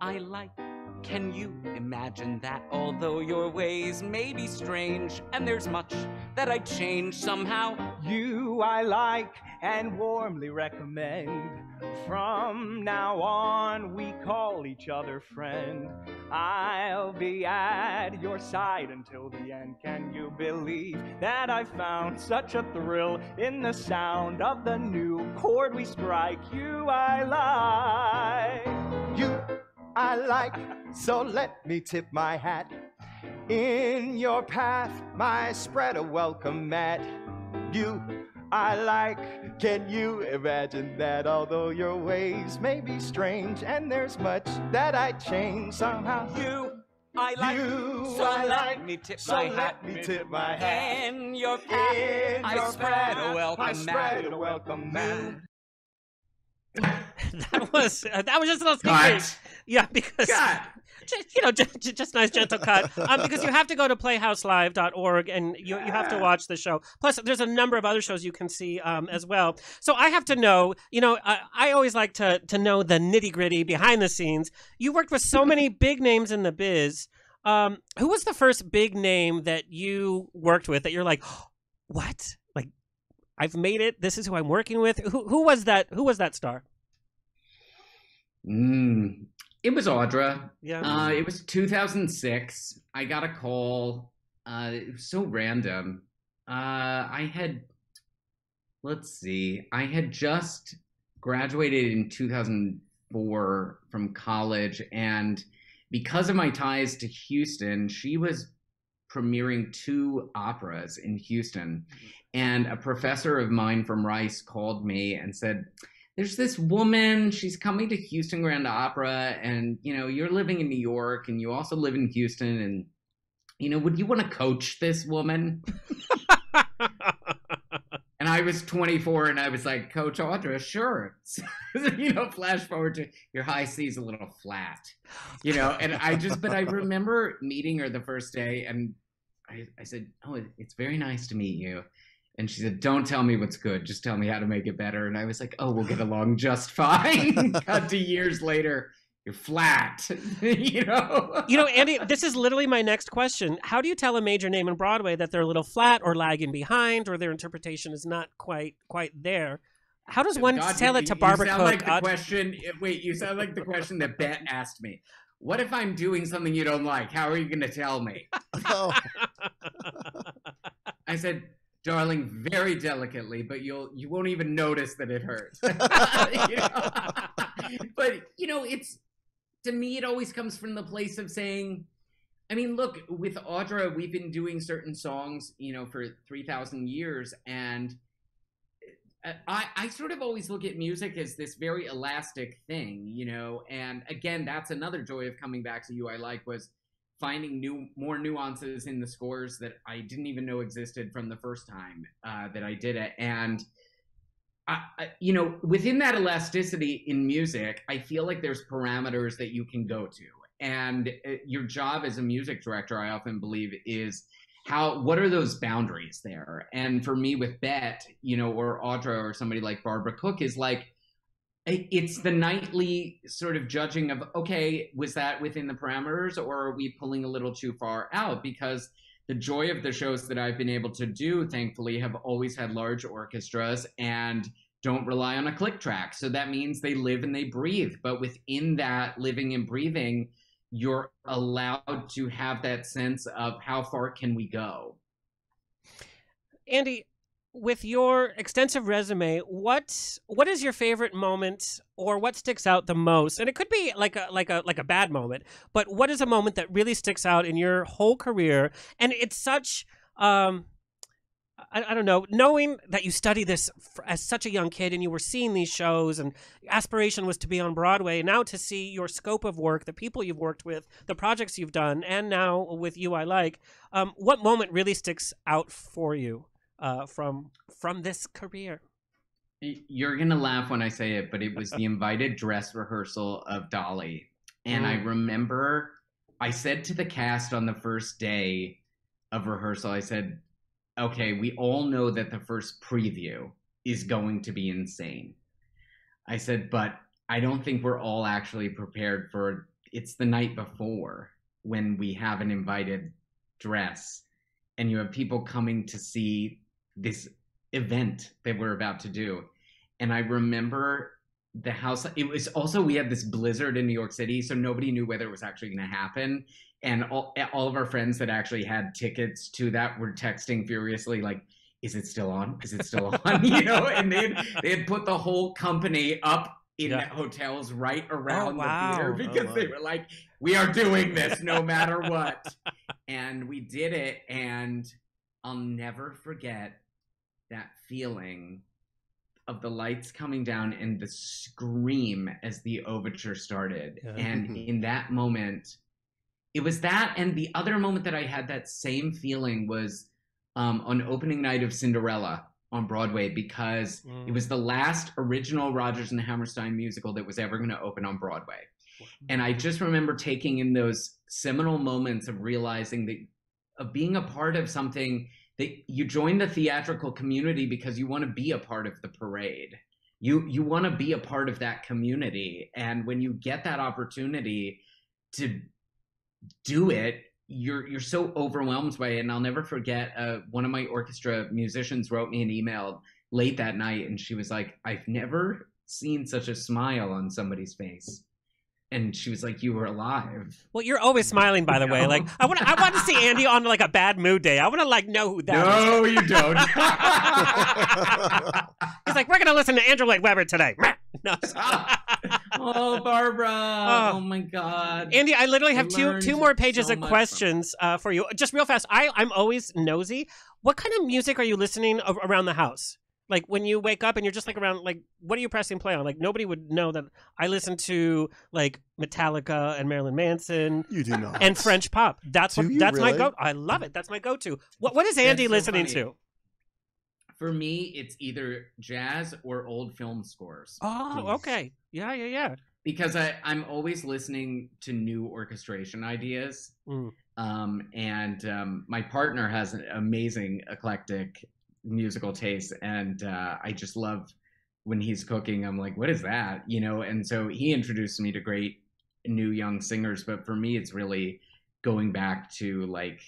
I like. Can you imagine that? Although your ways may be strange, and there's much that I'd change somehow. You I like and warmly recommend. From now on, we call each other friend. I'll be at your side until the end. Can you believe that I found such a thrill in the sound of the new chord we strike? You I like. I like, so let me tip my hat. In your path, my spread a welcome mat. You I like, can you imagine that? Although your ways may be strange, and there's much that I change somehow. You I like, You so I let like, me tip so my let hat. me tip my hat. In your path, In I your spread path, a welcome I mat. spread a welcome mat. that was uh, that was just a little sneak Yeah, because God. just, you know, just, just nice gentle cut. Um, because you have to go to playhouselive.org and you, you have to watch the show. Plus, there's a number of other shows you can see um, as well. So I have to know, you know, I, I always like to to know the nitty gritty behind the scenes. You worked with so many big names in the biz. Um, who was the first big name that you worked with that you're like, what? Like, I've made it. This is who I'm working with. Who who was that? Who was that star? Mm, it was Audra. Yeah. Uh, it was 2006. I got a call. Uh, it was so random. Uh, I had, let's see, I had just graduated in 2004 from college, and because of my ties to Houston, she was premiering two operas in Houston. And a professor of mine from Rice called me and said, there's this woman she's coming to houston grand opera and you know you're living in new york and you also live in houston and you know would you want to coach this woman? And i was 24 and i was like coach audra sure. So, you know flash forward to your high c's a little flat you know and i just but i remember meeting her the first day and i, I said oh it's very nice to meet you and she said, Don't tell me what's good, just tell me how to make it better. And I was like, Oh, we'll get along just fine. Cut to years later, you're flat. you know? You know, Andy, this is literally my next question. How do you tell a major name in Broadway that they're a little flat or lagging behind or their interpretation is not quite quite there? How does one God, tell you- it to you Barbara sound Cook? like the question wait, you sound like the question that Bette asked me. What if I'm doing something you don't like? How are you gonna tell me? Oh, I said, darling, very delicately, but you'll you won't even notice that it hurts. You know? But you know, it's to me, it always comes from the place of saying, I mean, look, with Audra, we've been doing certain songs, you know, for three thousand years, and uh, I, I sort of always look at music as this very elastic thing, you know. And again, that's another joy of coming back to you. I like was finding new, more nuances in the scores that I didn't even know existed from the first time uh, that I did it. And I, I, you know, within that elasticity in music, I feel like there's parameters that you can go to. And uh, your job as a music director, I often believe, is how what are those boundaries there and for me with Bette you know or audra or somebody like barbara cook is like it's the nightly sort of judging of okay was that within the parameters or are we pulling a little too far out? Because the joy of the shows that i've been able to do thankfully have always had large orchestras and don't rely on a click track. So that means they live and they breathe. But within that living and breathing you're allowed to have that sense of how far can we go? Andy, with your extensive resume, what what is your favorite moment or what sticks out the most? And it could be like a like a like a bad moment, but what is a moment that really sticks out in your whole career? And it's such um I, I don't know, knowing that you studied this as such a young kid and you were seeing these shows and aspiration was to be on Broadway, now to see your scope of work, the people you've worked with, the projects you've done, and now with You I Like, um, what moment really sticks out for you uh, from from this career? You're gonna laugh when I say it, but it was the invited dress rehearsal of Dolly. And I Mm. remember I said to the cast on the first day of rehearsal, I said, okay, we all know that the first preview is going to be insane. I said, but I don't think we're all actually prepared for it's the night before when we have an invited dress and you have people coming to see this event that we're about to do. And I remember the house it was also we had this blizzard in New York City, so nobody knew whether it was actually going to happen. And all, all of our friends that actually had tickets to that were texting furiously, like, "Is it still on? Is it still on?" you know, and they had, they had put the whole company up in Yeah. hotels right oh, around wow. the theater Oh, because they were like, "We are doing this no matter what," and we did it. And I'll never forget that feeling of the lights coming down and the scream as the overture started. Yeah. And in that moment, it was that. And the other moment that I had that same feeling was um, on opening night of Cinderella on Broadway because Mm. it was the last original Rodgers and Hammerstein musical that was ever going to open on Broadway. And I just remember taking in those seminal moments of realizing that of being a part of something that you join the theatrical community because you want to be a part of the parade. You you want to be a part of that community. And when you get that opportunity to do it you're you're so overwhelmed by it. And I'll never forget uh, one of my orchestra musicians wrote me an email late that night and she was like I've never seen such a smile on somebody's face and she was like you were alive Well, you're always smiling, by the way. No. Like I want, to, I want to see Andy on like a bad mood day. I want to like know who that is. no you don't He's like, we're gonna listen to Andrew Lloyd Webber today. no. oh Barbara Oh. oh, my god Andy, I literally I have two learned two more pages so of questions uh, for you. Just real fast. I I'm always nosy. What kind of music are you listening around the house? Like when you wake up and you're just like around, like what are you pressing play on? Like nobody would know that I listen to like Metallica and Marilyn Manson You do not. and French pop. That's Do what you that's my really? go. I love it. That's my go-to. What what is Andy so listening funny. to? for me it's either jazz or old film scores Oh, please. okay. Yeah, yeah, yeah. because I, I'm always listening to new orchestration ideas. Mm. Um, and um, my partner has an amazing eclectic musical taste, and uh, I just love when he's cooking. I'm like, what is that? You know, and so he introduced me to great new young singers. But for me, it's really going back to like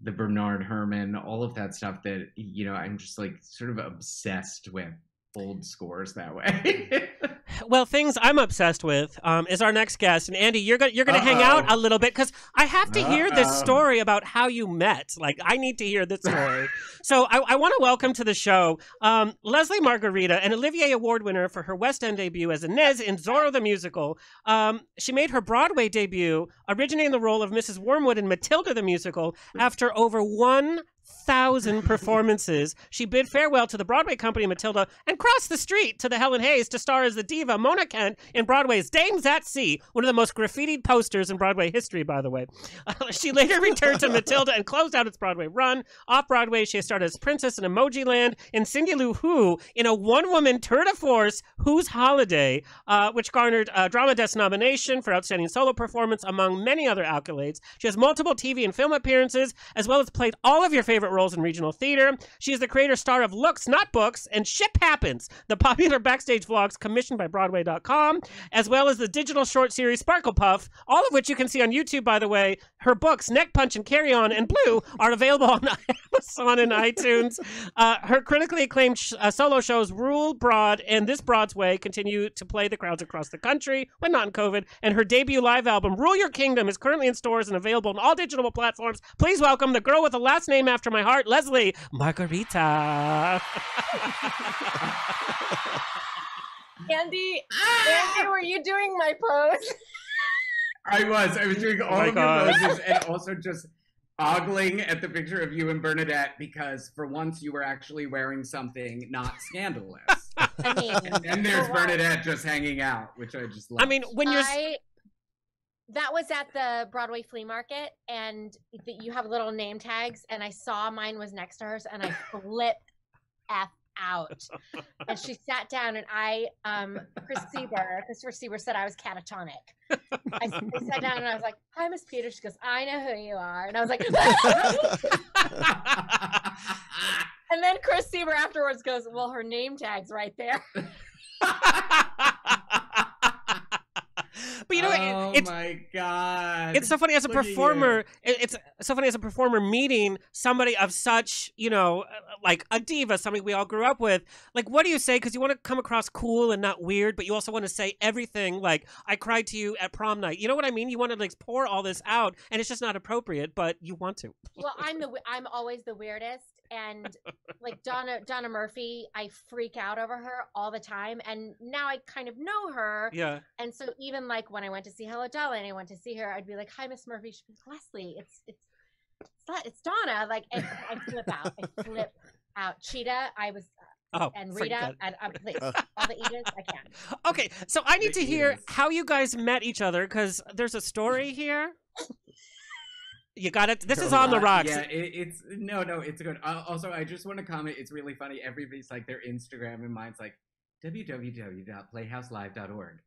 the Bernard Herrmann, all of that stuff that you know I'm just like sort of obsessed with old scores that way. Well, things I'm obsessed with um, is our next guest, and Andy, you're gonna you're gonna hang out a little bit because I have to hear this story about how you met. Like, I need to hear this story. so, I, I want to welcome to the show um, Lesli Margherita, an Olivier Award winner for her West End debut as Inez in Zorro the musical. Um, she made her Broadway debut, originating the role of Mrs. Wormwood in Matilda the musical, after over one thousand performances. She bid farewell to the Broadway company Matilda and crossed the street to the Helen Hayes to star as the diva Mona Kent in Broadway's Dames at Sea, one of the most graffitied posters in Broadway history, by the way. she later returned to Matilda and closed out its Broadway run. Off Broadway, she has starred as Princess in Emojiland in Cindy Lou Who in a one-woman tour de force, Who's Holiday, uh, which garnered a Drama Desk nomination for Outstanding Solo Performance, among many other accolades. She has multiple TV and film appearances, as well as played all of your favorite roles in regional theater. She is the creator star of Looks Not Books and Ship Happens, the popular backstage vlogs commissioned by Broadway.com, as well as the digital short series Sparkle Puff, all of which you can see on YouTube, by the way. Her books, Neck Punch and Carry On and Blue, are available on Amazon and iTunes. Uh, her critically acclaimed sh- uh, solo shows Rule Broad and This Broad's Way continue to play the crowds across the country when not in COVID. And her debut live album, Rule Your Kingdom, is currently in stores and available on all digital platforms. Please welcome the girl with the last name after my heart, Lesli Margherita. Andy, Andy, were you doing my pose? I was. I was oh doing all my of God. your poses and also just ogling at the picture of you and Bernadette because for once you were actually wearing something not scandalous. I mean, and then there's for once. Bernadette just hanging out, which I just love. I mean, when you're. I that was at the Broadway flea market, and th- you have little name tags, and I saw mine was next to hers, and I flipped f out. And she sat down, and I, um, Chris Sieber, Christopher Sieber said I was catatonic. I sat down, and I was like, "Hi, Miss Peters." She goes, "I know who you are," and I was like, and then Chris Sieber afterwards goes, "Well, her name tag's right there." But you know, it- oh it's my god! it's so funny as a Look performer. it- It's so funny as a performer meeting somebody of such, you know, uh, like a diva, somebody we all grew up with. Like, what do you say? Because you want to come across cool and not weird, but you also want to say everything. Like, I cried to you at prom night. You know what I mean? You want to like pour all this out, and it's just not appropriate, but you want to. well, I'm the I'm always the weirdest, and like Donna Donna Murphy, I freak out over her all the time, and now I kind of know her, Yeah. and so even like when I went to see Hello Dolly and I went to see her, I'd be like, "Hi, Miss Murphy." She'd be like, "Lesli, it's it's it's, it's Donna." Like, and I flip out. I flip out. Chita, I was. Oh, and forget Rita, it. and uh, please, all the Ediths, I can. Okay, so I need The to hear Ediths. how you guys met each other because there's a story here. You got it. This is on the rocks. Yeah, it, it's no, no, it's good. Also, I just want to comment. It's really funny. Everybody's like their Instagram, and mine's like www.playhouselive.org.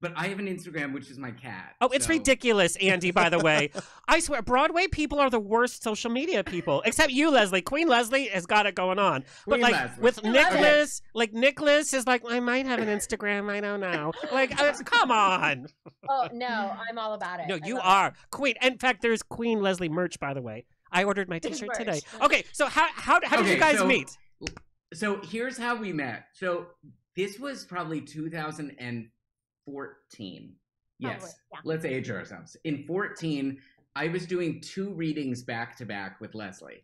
But I have an Instagram, which is my cat. Oh, it's so- ridiculous, Andy, by the way. I swear, Broadway people are the worst social media people, except you, Lesli. Queen Lesli has got it going on. But, like, Lesli. with I love it. Nicholas, like, Nicholas is like, I might have an Instagram. I don't know. Like, uh, come on. Oh no, I'm all about it. No, you love it. are. Queen. In fact, there's Queen Lesli merch, by the way. I ordered my t shirt today. Okay, so how, how, how did you guys so- meet? So here's how we met. So this was probably 2014. Yes. Probably, yeah. Let's age ourselves. In 14, I was doing two readings back to back with Lesli.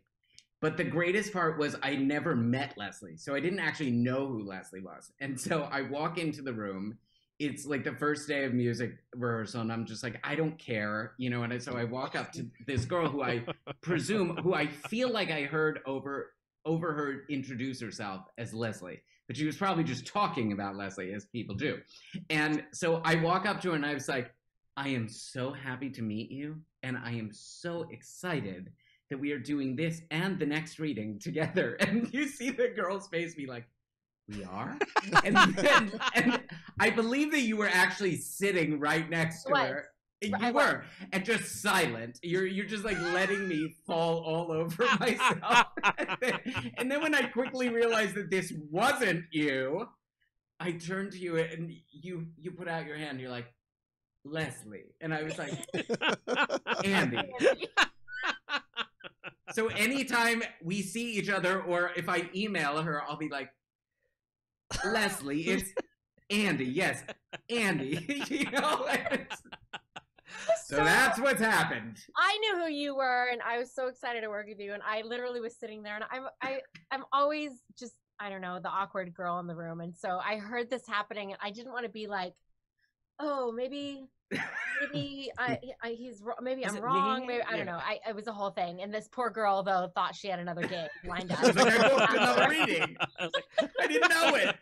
But the greatest part was I never met Lesli. So I didn't actually know who Lesli was. And so I walk into the room. It's like the first day of music rehearsal, and I'm just like, I don't care, you know. And so I walk up to this girl who I presume, who I feel like I heard over overheard introduce herself as Lesli, but she was probably just talking about Lesli as people do. And so I walk up to her and I was like, I am so happy to meet you, and I am so excited that we are doing this and the next reading together. And you see the girl's face be like, we are? and, then, and I believe that you were actually sitting right next to Was. her. You were, and just silent. You're you're just like letting me fall all over myself. and, then, and then when I quickly realized that this wasn't you, I turned to you and you you put out your hand. You're like, Lesli, and I was like, Andy. So anytime we see each other, or if I email her, I'll be like, Lesli, it's Andy. Yes, Andy. you know, it's- so that's what's happened. I knew who you were, and I was so excited to work with you. And I literally was sitting there, and I'm I I'm always just I don't know the awkward girl in the room, and so I heard this happening, and I didn't want to be like, oh maybe maybe I, I he's wro- maybe Is I'm wrong. me? Maybe I don't know. I it was a whole thing, and this poor girl though thought she had another gig lined up. I like, I booked another reading. I like, I didn't know it.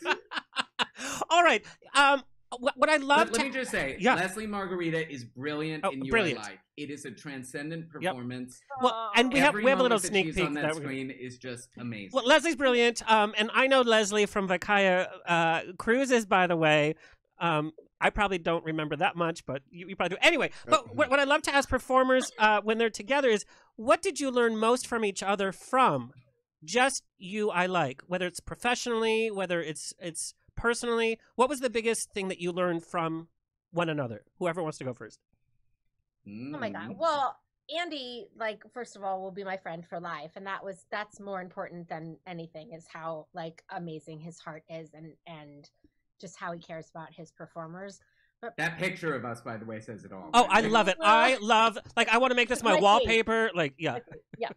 All right. Um, what, what I love Let, let me just say, Yeah. Lesli Margherita is brilliant Oh, in your brilliant. life. It is a transcendent performance. well, and we have Every we have a little sneak peek on that that screen is just amazing. Well, Lesli's brilliant. Um, and I know Lesli from Vacaya uh, Cruises, by the way. Um, I probably don't remember that much, but you, you probably do. Anyway, but what, what I love to ask performers uh, when they're together is, what did you learn most from each other from just you? I like whether it's professionally, whether it's it's personally. What was the biggest thing that you learned from one another? Whoever wants to go first. Oh my god. Mm. Well, Andy, like, first of all, will be my friend for life, and that was that's more important than anything. Is how like amazing his heart is, and and just how he cares about his performers. But That picture of us, by the way, says it all. Oh, I love it. I love like I want to make this my Like me. wallpaper. Like yeah. yeah.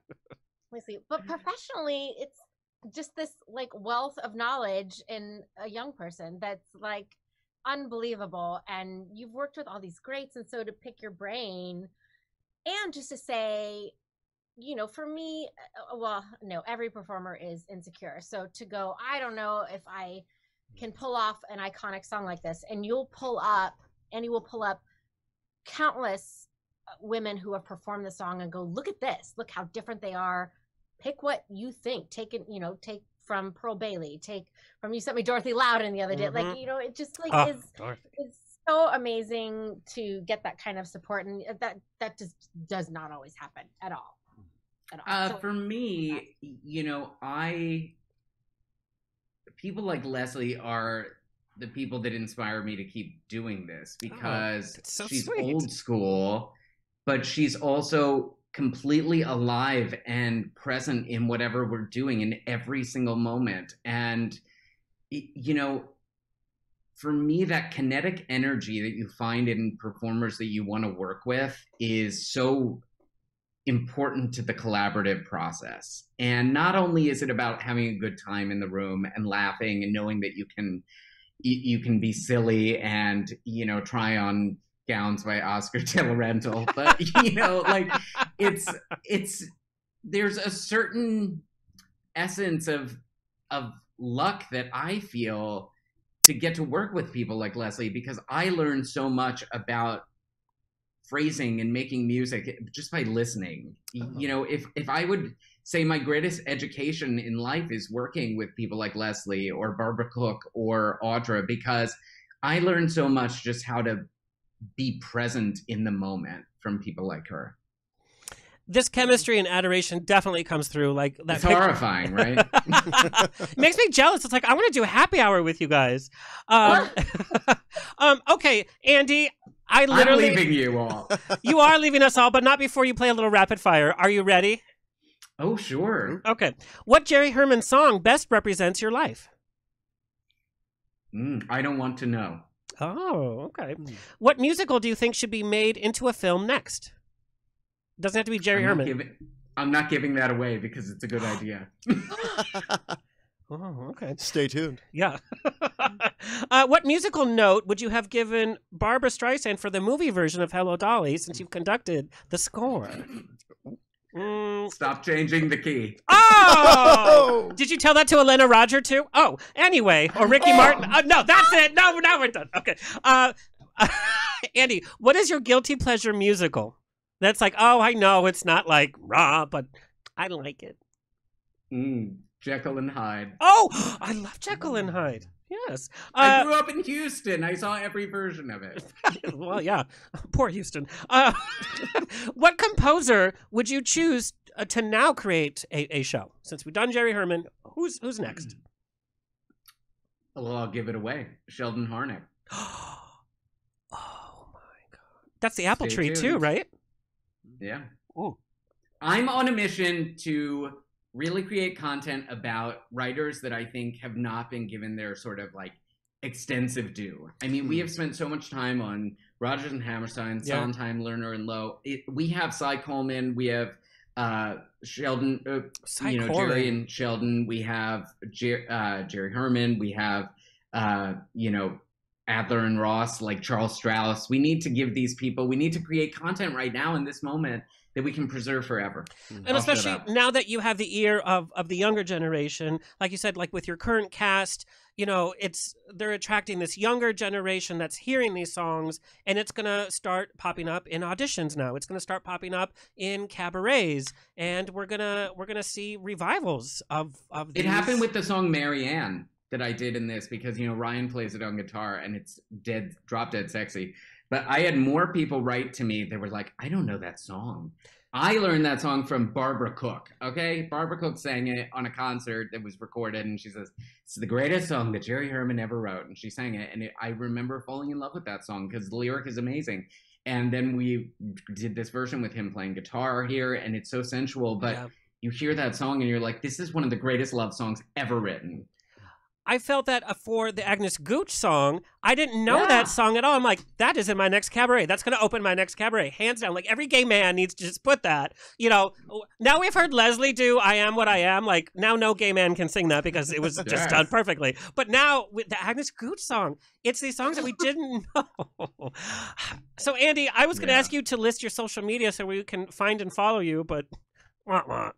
Let's see. But professionally, it's just this like wealth of knowledge in a young person that's like unbelievable. And you've worked with all these greats, and so to pick your brain and just to say, you know, for me, uh, well, no, every performer is insecure. So to go, I don't know if I can pull off an iconic song like this, and you'll pull up, and you will pull up countless uh, women who have performed the song and go, look at this, look how different they are. Pick what you think. Take it, you know, take from Pearl Bailey, take from you sent me Dorothy Loudon the other day. Like, Mhm. you know, it just like Oh, is Dorothy. it's so amazing to get that kind of support and that that just does not always happen at all. At all. Uh, So- for me, you know, I people like Lesli are the people that inspire me to keep doing this because that's so she's sweet. old school, but she's also completely alive and present in whatever we're doing in every single moment. And, you know, for me, that kinetic energy that you find in performers that you want to work with is so important to the collaborative process. And not only is it about having a good time in the room and laughing and knowing that you can you, can be silly and you know try on gowns by Oscar de la Renta, but you know like it's it's there's a certain essence of of luck that I feel to get to work with people like Lesli because I learned so much about phrasing and making music just by listening. Y- uh-huh. You know, if if I would say my greatest education in life is working with people like Lesli or Barbara Cook or Audra because I learned so much just how to be present in the moment from people like her. This chemistry and adoration definitely comes through. Like that. It's horrifying, right? Makes me jealous. It's like I want to do a happy hour with you guys. Um, um, okay, Andy, I I'm literally leaving you all. you are leaving us all, but not before you play a little rapid fire. Are you ready? Oh, sure. Okay. What Jerry Herman song best represents your life? Mm, I don't want to know. Oh, okay. What musical do you think should be made into a film next? Doesn't have to be Jerry I'm Herman. Not giving, I'm not giving that away because it's a good idea. Oh, okay. Stay tuned. Yeah. uh, what musical note would you have given Barbra Streisand for the movie version of Hello Dolly since you've conducted the score? Mm. Stop changing the key. Oh! Did you tell that to Elena Roger too? Oh, anyway, or Ricky Martin? Oh, no, that's it. No, now we're done. Okay. Uh, Andy, what is your guilty pleasure musical? That's like, oh, I know it's not like raw, but I like it. Mm, Jekyll and Hyde. Oh, I love Jekyll and Hyde. Yes. I Uh, grew up in Houston. I saw every version of it. well, yeah. Poor Houston. Uh, what composer would you choose uh, to now create a, a show? Since we've done Jerry Herman, who's who's next? Well, I'll give it away. Sheldon Harnick. oh my god. That's the apple Stay tree too, right? Yeah. Ooh. I'm on a mission to really create content about writers that I think have not been given their sort of like extensive due. I mean, we have spent so much time on Rodgers and Hammerstein, Yeah. Sondheim, Lerner, and Loewe. It, we have Cy Coleman. We have uh, Sheldon, uh, you know, Coleman. Jerry and Sheldon. We have Jer- uh, Jerry Herman. We have, uh, you know, Adler and Ross, like Charles Strouse. We need to give these people, we need to create content right now in this moment that we can preserve forever. Mm. And I'll especially now that you have the ear of, of the younger generation, like you said, like with your current cast, you know, it's they're attracting this younger generation that's hearing these songs, and it's gonna start popping up in auditions now. It's gonna start popping up in cabarets, and we're gonna we're gonna see revivals of of. It happened with the song Marianne that I did in this because you know Ryan plays it on guitar and it's dead drop dead sexy. But I had more people write to me They were like, I don't know that song. I learned that song from Barbara Cook. Okay, Barbara Cook sang it on a concert that was recorded, and she says it's the greatest song that Jerry Herman ever wrote, and she sang it. And it, I remember falling in love with that song because the lyric is amazing. And then we did this version with him playing guitar here, and it's so sensual. But Yeah. you hear that song, and you're like, this is one of the greatest love songs ever written. I felt that uh, for the Agnes Gooch song, I didn't know Yeah. that song at all. I'm like, that is in my next cabaret. That's going to open my next cabaret, hands down. Like every gay man needs to just put that. You know, now we've heard Lesli do "I Am What I Am." Like now, no gay man can sing that because it was just done perfectly. But now with the Agnes Gooch song, it's these songs that we didn't know. So Andy, I was going to Yeah. ask you to list your social media so we can find and follow you, but. Wah, wah.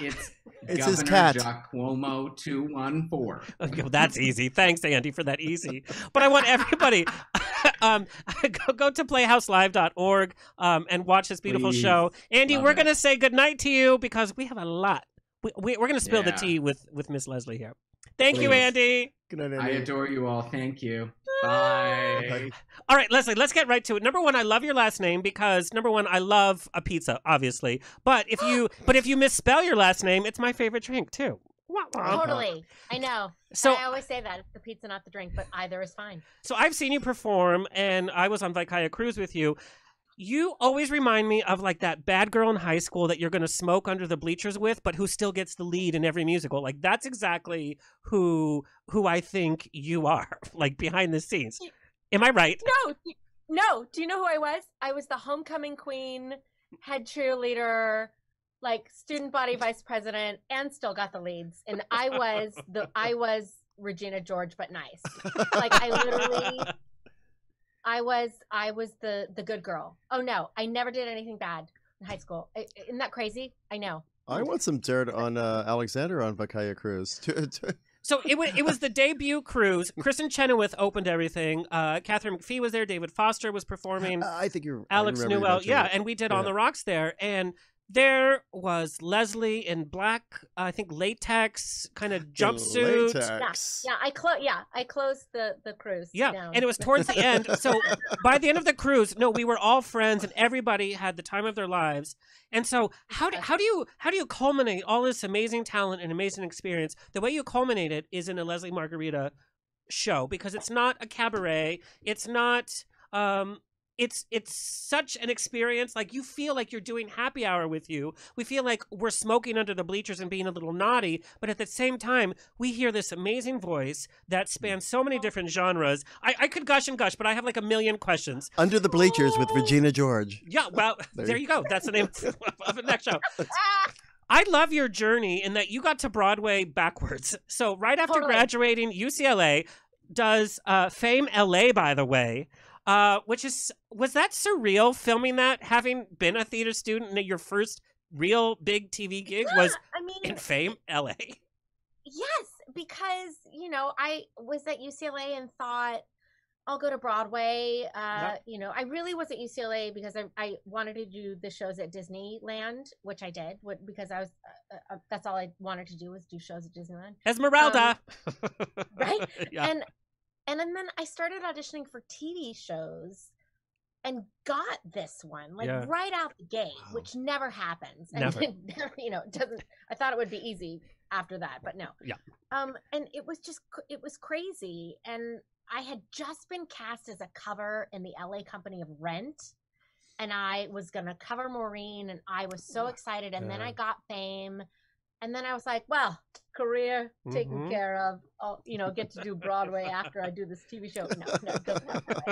It's, It's his Governor cat. Jack Cuomo two one four. Okay, well, that's easy. Thanks, Andy, for that easy. But I want everybody um, go, go to playhouselive.org um, and watch this beautiful Please. show. Andy, Love we're going to say goodnight to you because we have a lot. We, we, we're going to spill the tea with, with Miss Lesli here. Thank you, Andy. Good night, I adore you all. Thank you. Bye. All right, Lesli, let's get right to it. Number one, I love your last name because number one, I love a pizza, obviously. But if you but if you misspell your last name, it's my favorite drink too. Totally. I know. So- I always say that it's the pizza, not the drink, but either is fine. So I've seen you perform, and I was on Vacaya Cruise with you. You always remind me of like that bad girl in high school that you're going to smoke under the bleachers with, but who still gets the lead in every musical. Like that's exactly who who I think you are, like behind the scenes. Am I right? No, no. Do you know who I was? I was the homecoming queen, head cheerleader, like student body vice president, and still got the leads. And I was the I was Regina George, but nice. Like I literally, I was I was the the good girl. Oh no, I never did anything bad in high school. I, isn't that crazy? I know. I want some dirt on uh, Alexander on Vacaya Cruise. So it was it was the debut cruise. Kristin Chenoweth opened everything. Uh, Katharine McPhee was there. David Foster was performing. I think you're. Alex remember Newell. Yeah, and we did on the rocks there, and there was Lesli in black, I think latex kind of jumpsuit. Yeah, yeah. I close. Yeah, I closed the the cruise. Yeah, down. and it was towards the end. So by the end of the cruise, no, we were all friends, and everybody had the time of their lives. And so, how do how do you how do you culminate all this amazing talent and amazing experience? The way you culminate it is in a Lesli Margherita show because it's not a cabaret. It's not. Um, it's it's such an experience. Like you feel like you're doing happy hour with you. We feel like we're smoking under the bleachers and being a little naughty, but at the same time, we hear this amazing voice that spans so many different genres. I, I could gush and gush, but I have like a million questions. Under the bleachers with Regina George. Yeah, well, There there, you- you go. That's the name of the next show. I love your journey in that you got to Broadway backwards. So right after Totally. graduating UCLA, does uh, Fame LA, by the way, uh, which is was that surreal filming that, having been a theater student and your first real big TV gig was I mean, in Fame LA. Yes, because you know I was at UCLA and thought I'll go to Broadway. Uh, You know, I really was at UCLA because I, I wanted to do the shows at Disneyland, which I did, what, because I was uh, uh, that's all I wanted to do was do shows at Disneyland. Esmeralda. right? Yeah. And and then, then I started auditioning for TV shows and got this one like Yeah. right out the gate, which never happens. And Never. never, you know, it doesn't. I thought it would be easy after that, but no. Yeah. Um, and it was just it was crazy, and I had just been cast as a cover in the LA company of Rent. And I was gonna cover Maureen, and I was so excited. And then I got fame, and then I was like, "Well, career taken Mhm. care of. I'll, you know, get to do Broadway after I do this TV show." No, no, it doesn't work that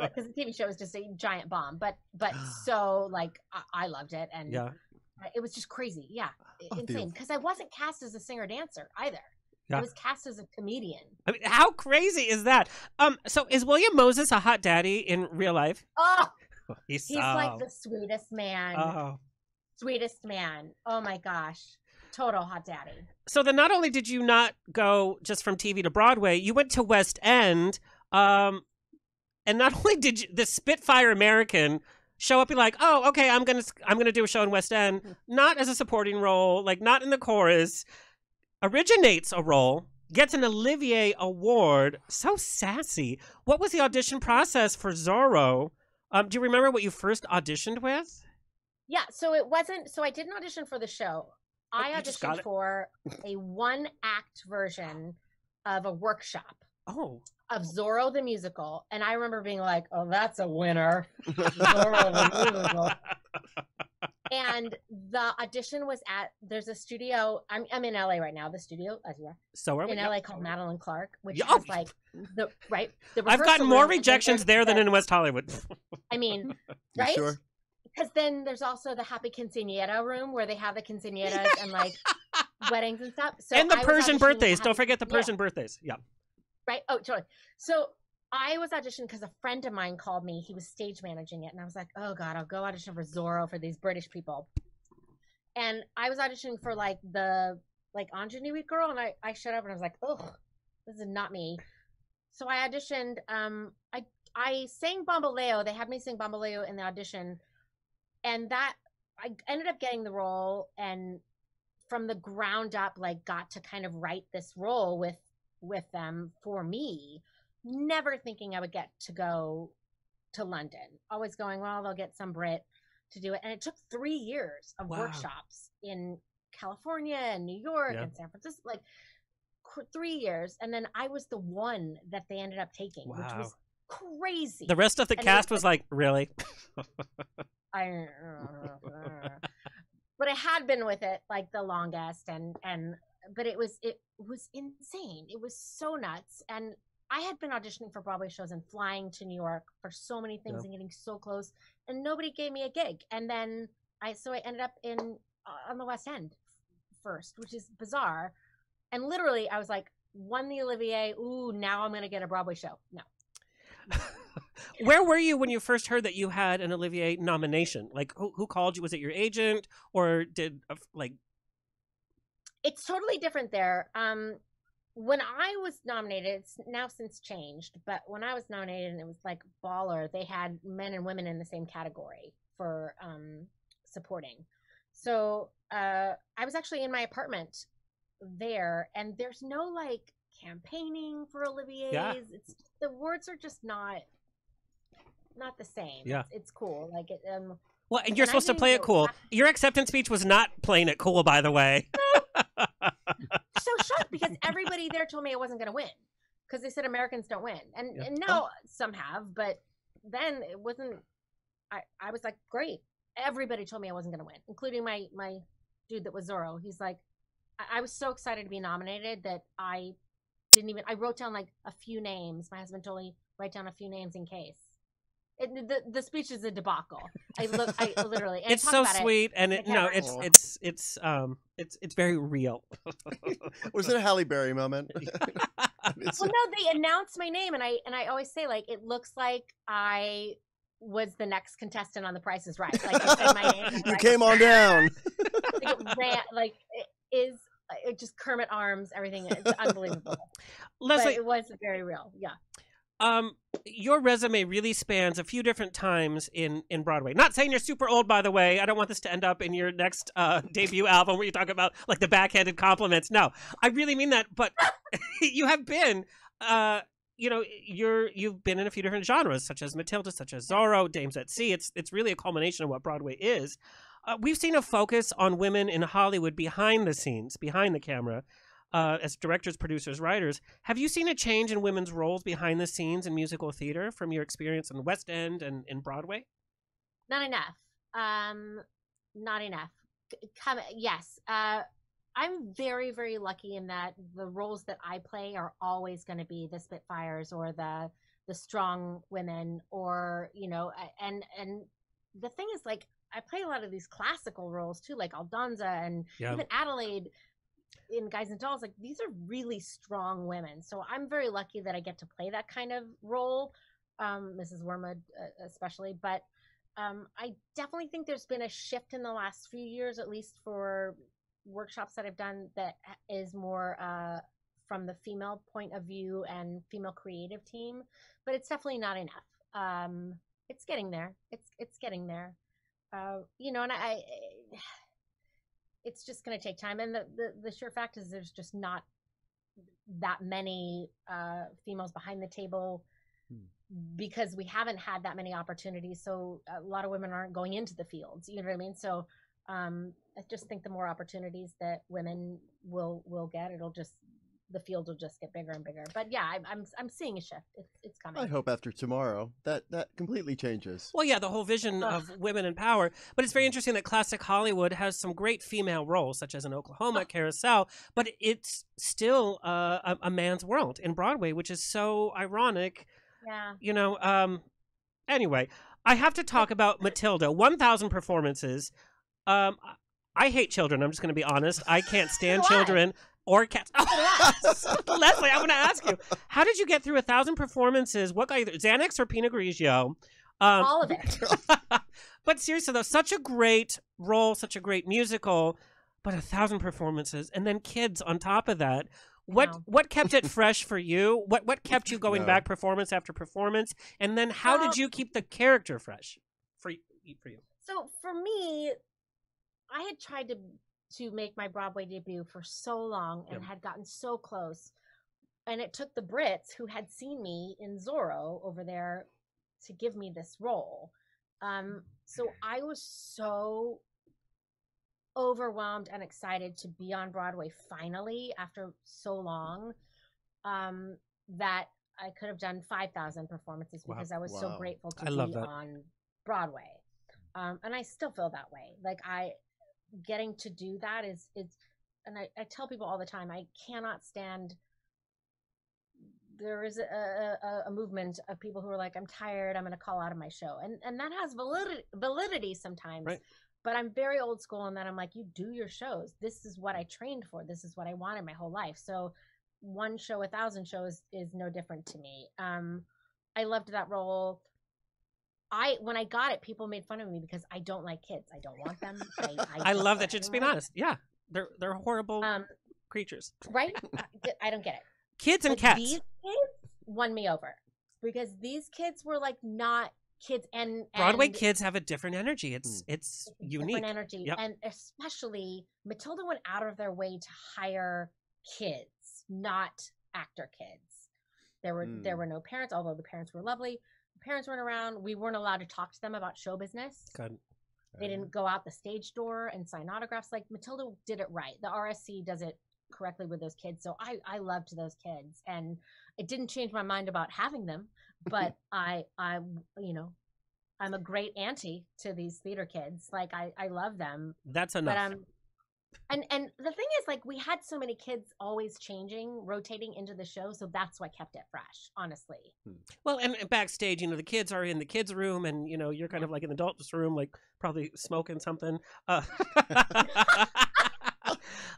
way. Because the TV show is just a giant bomb, but but so like I, I loved it, and Yeah. it was just crazy, yeah, Oh, insane. Because I wasn't cast as a singer dancer either. Yeah. I was cast as a comedian. I mean, how crazy is that? Um, so is William Moses a hot daddy in real life? Oh, He's, he's like oh. the sweetest man, Oh. sweetest man. Oh my gosh, total hot daddy. So then, not only did you not go just from TV to Broadway, you went to West End. Um, and not only did you, the Spitfire American show up, be like, "Oh, okay, I'm gonna I'm gonna do a show in West End," not as a supporting role, like not in the chorus, originates a role, gets an Olivier Award. So sassy. What was the audition process for Zorro? Um, do you remember what you first auditioned with? Yeah, so it wasn't. So I didn't audition for the show. I you auditioned it? for a one act version of a workshop Oh, of Zorro the musical, and I remember being like, "Oh, that's a winner." Zorro the musical. And the audition was at there's a studio. I'm I'm in LA right now. The studio, as you are, so are we? in Yep. LA called Madilyn Clark, which Yeah, has oh. like the right. The I've gotten more room, and then rejections there than in West Hollywood. I mean, You right? sure? Because then there's also the happy quinceanera room where they have the quinceaneras and like weddings and stuff. So and the I Persian birthdays. Don't forget the yeah, Persian birthdays. Yeah. right? Oh, totally. So I was auditioning because a friend of mine called me. He was stage managing it, and I was like, "Oh God, I'll go audition for Zorro for these British people." And I was auditioning for like the like ingenue girl, and I I showed up and I was like, "Oh, this is not me." So I auditioned. Um, I I sang Bamboleo. They had me sing Bamboleo in the audition, and that I ended up getting the role and from the ground up like got to kind of write this role with with them for me never thinking i would get to go to london always going well they'll get some brit to do it and it took three years of Wow. workshops in California and New York Yeah. and San Francisco, like three years, and then I was the one that they ended up taking, which Wow. was crazy. The rest of the And cast was like, really? I, but I had been with it like the longest, and and but it was it was insane. It was so nuts, and I had been auditioning for Broadway shows and flying to New York for so many things and getting so close, and nobody gave me a gig. And then I so I ended up in uh, on the West End first, which is bizarre. And literally, I was like, won the Olivier. Ooh, now I'm gonna get a Broadway show. No, Where were you when you first heard that you had an Olivier nomination? Like, who, who called you? Was it your agent, or did uh, like? it's totally different there. Um, when I was nominated, it's now since changed, but when I was nominated, and it was like baller. They had men and women in the same category for um, supporting. So uh, I was actually in my apartment there, and there's no like campaigning for Olivier's. It's the words are just not not the same. Yeah. it's, it's cool. Like it. Um, Well, and you're supposed to play it cool. Your acceptance speech was not playing it cool, by the way. so shocked because everybody there told me I wasn't going to win because they said Americans don't win, and, Yeah. and now some have, but then it wasn't. I I was like, great. Everybody told me I wasn't going to win, including my my dude that was Zorro. He's like, I, I was so excited to be nominated that I didn't even. I wrote down like a few names. My husband told me write down a few names in case. It, the the speech is a debacle. I look. I literally. I it's so about it sweet, and it, the no, it's it's it's um it's it's very real. Was it a Halle Berry moment? Well no they announced my name and i and i always say like it looks like i was the next contestant on the price is right like they said my name. you Price came on down. like, it ran, like it is it just kermit arms everything it's unbelievable but Lesli, it was very real yeah um, your resume really spans a few different times in in Broadway. Not saying you're super old, by the way. I don't want this to end up in your next uh, debut album where you talk about like the backhanded compliments. No, I really mean that. But you have been, uh, you know, you're you've been in a few different genres, such as Matilda, such as Zorro, Dames at Sea. It's it's really a culmination of what Broadway is. Uh, we've seen a focus on women in Hollywood behind the scenes, behind the camera, uh, as directors, producers, writers. Have you seen a change in women's roles behind the scenes in musical theater from your experience in the West End and in Broadway? not enough um not enough come yes uh i'm very very lucky in that the roles that i play are always going to be the spitfires or the the strong women or you know and and the thing is like i play a lot of these classical roles too like aldonza and Yeah. even adelaide in guys and dolls like these are really strong women so i'm very lucky that i get to play that kind of role um mrs wormwood uh, especially but um, I definitely think there's been a shift in the last few years, at least for workshops that I've done, that is more uh, from the female point of view and female creative team. But it's definitely not enough. Um, it's getting there. It's it's getting there. Uh, you know, and I, it's just going to take time. And the, the the sure fact is, there's just not that many uh, females behind the table because we haven't had that many opportunities. So a lot of women aren't going into the fields. You know what I mean? So um, I just think the more opportunities that women will will get, it'll just the field will just get bigger and bigger. But yeah, I'm I'm, I'm seeing a shift. It's it's coming. I hope after tomorrow that that completely changes. Well, yeah, the whole vision of women in power. But it's very interesting that classic Hollywood has some great female roles, such as in Oklahoma, Carousel, but it's still uh, a, a man's world in Broadway, which is so ironic. Yeah. You know, um, anyway, I have to talk about Matilda. 1,000 performances. Um, I- I hate children. I'm just going to be honest. I can't stand So do children or cats. Lesli, I want to ask you, how did you get through a thousand performances? What got you there? Xanax or Pinot Grigio? Um, All of it. but seriously, though, such a great role, such a great musical, but a thousand performances, and then kids on top of that. What know. what kept it fresh for you? What what kept you going No. back performance after performance? And then how Well- did you keep the character fresh for for you? So for me, I had tried to to make my Broadway debut for so long and Yep. had gotten so close. And it took the Brits who had seen me in Zorro over there to give me this role. Um, so I was so overwhelmed and excited to be on Broadway finally after so long um, that I could have done 5,000 performances Wow. because I was Wow. so grateful to I be on Broadway. Um, and I still feel that way. Like I getting to do that is it's and I, I tell people all the time I cannot stand there is a, a, a- movement of people who are like, I'm tired, I'm going to call out of my show. And and that has validity, validity sometimes. Right. But I'm very old school in that I'm like, you do your shows. This is what I trained for. This is what I wanted my whole life. So one show, a thousand shows is no different to me. Um, I loved that role. I when I got it, people made fun of me because I don't like kids. I don't want them. I, I, I love that you're just being honest. Yeah, they're they're horrible Um, creatures. right? I- don't get it. Kids and But cats. These kids won me over because these kids were like not kids and Broadway and kids have a different energy. It's it's it's unique. different energy, Yep. and especially Matilda went out of their way to hire kids, not actor kids. There were there Mm. were no parents, although the parents were lovely. Parents weren't around. We weren't allowed to talk to them about show business. Good. They didn't go out the stage door and sign autographs. Like Matilda did it right. The RSC does it correctly with those kids. So I I loved those kids, and it didn't change my mind about having them. But I I you know I'm a great auntie to these theater kids. Like I I love them. That's enough. But um, and and the thing is, like we had so many kids always changing, rotating into the show, so that's why kept it fresh. Honestly. Well, and, and backstage, you know, the kids are in the kids' room, and you know, you're kind of like in the adults' room, like probably smoking something. Uh,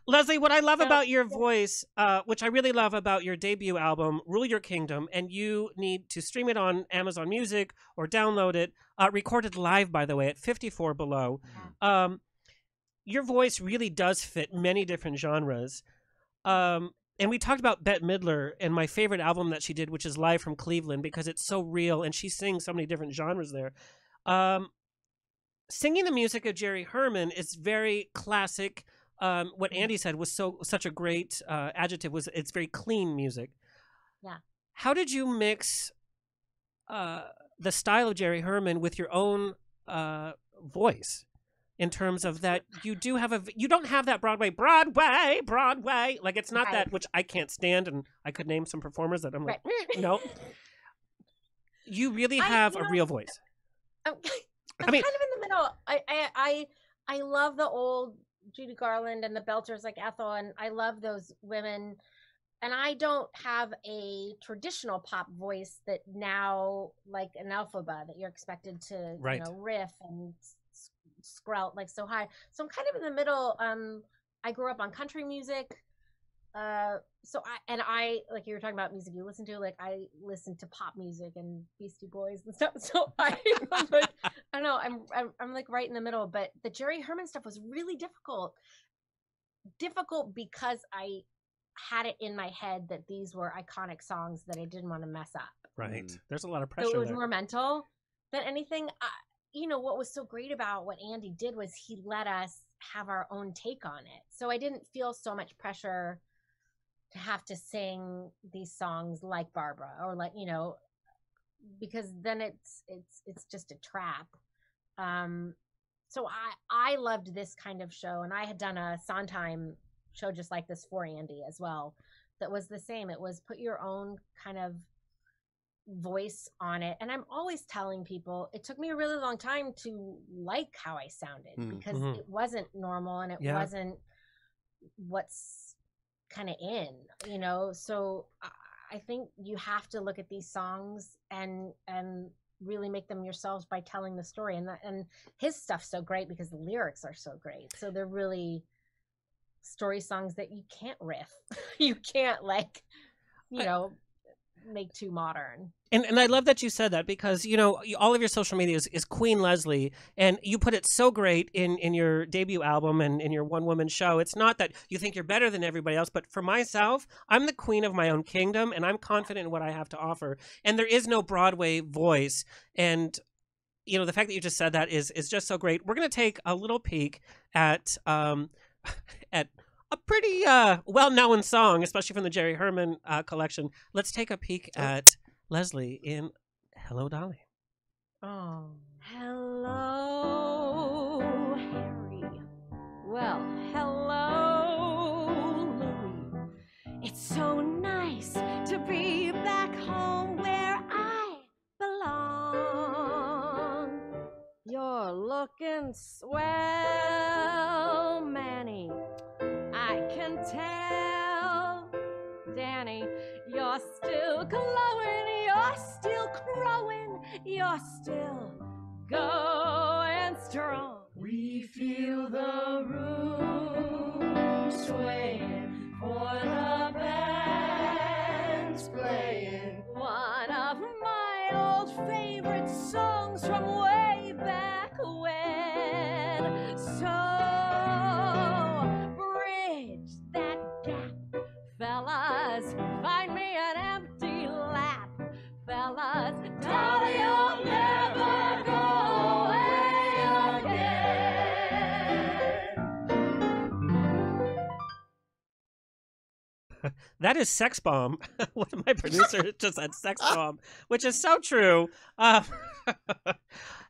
Lesli, what I love So- about your voice, uh, which I really love about your debut album, "Rule Your Kingdom," and you need to stream it on Amazon Music or download it. Uh, recorded live, by the way, at 54 Below. Um, your voice really does fit many different genres. Um, and we talked about Bette Midler and my favorite album that she did, which is Live from Cleveland, because it's so real and she sings so many different genres there. Um, singing the music of Jerry Herman is very classic. Um, what Andy said was so such a great uh, adjective was it's very clean music. Yeah. How did you mix uh, the style of Jerry Herman with your own uh, voice? In terms of that, you do have a you don't have that Broadway, Broadway, Broadway. Like it's not Right. that which I can't stand, and I could name some performers that I'm like, "Eh, no. You really I- have you a know, real voice. I'm, I I'm mean- kind of in the middle. I, I I I love the old Judy Garland and the Belters like Ethel, and I love those women. And I don't have a traditional pop voice that now, like an alphabet, that you're expected to, Right. you know, riff and sprout like so high. So I'm kind of in the middle. Um, I grew up on country music. Uh, so I and I like you were talking about music you listen to. Like I listen to pop music and Beastie Boys and stuff. So I am like I don't know. I'm, I'm I'm like right in the middle. But the Jerry Herman stuff was really difficult. Difficult because I had it in my head that these were iconic songs that I didn't want to mess up. Right. Mm. There's a lot of So pressure it was there. more mental than anything. I, you know what was so great about what Andy did was he let us have our own take on it. So I didn't feel so much pressure to have to sing these songs like Barbra or like you know because then it's it's it's just a trap. Um so I I loved this kind of show and I had done a Sondheim show just like this for Andy as well that was the same. It was put your own kind of voice on it. And I'm always telling people it took me a really long time to like how I sounded Mm. because Mhm. it wasn't normal and it Yeah. wasn't what's kind of in, you know? So I- I think you have to look at these songs and and really make them yourselves by telling the story and that, and his stuff's so great because the lyrics are so great. So they're really story songs that you can't riff. you can't like you I- know make too modern. And and I love that you said that because you know all of your social media is, is Queen Lesli, and you put it so great in in your debut album and in your one woman show. It's not that you think you're better than everybody else, but for myself, I'm the queen of my own kingdom, and I'm confident in what I have to offer. And there is no Broadway voice, and you know the fact that you just said that is is just so great. We're gonna take a little peek at um at a pretty uh well known song, especially from the Jerry Herman uh, collection. Let's take a peek at Lesli in Hello Dolly. Oh. Hello, Harry. Well, hello, Louie. It's so nice to be back home where I belong. You're looking swell, That is sex bomb. One of my producers just said sex bomb, which is so true. Uh,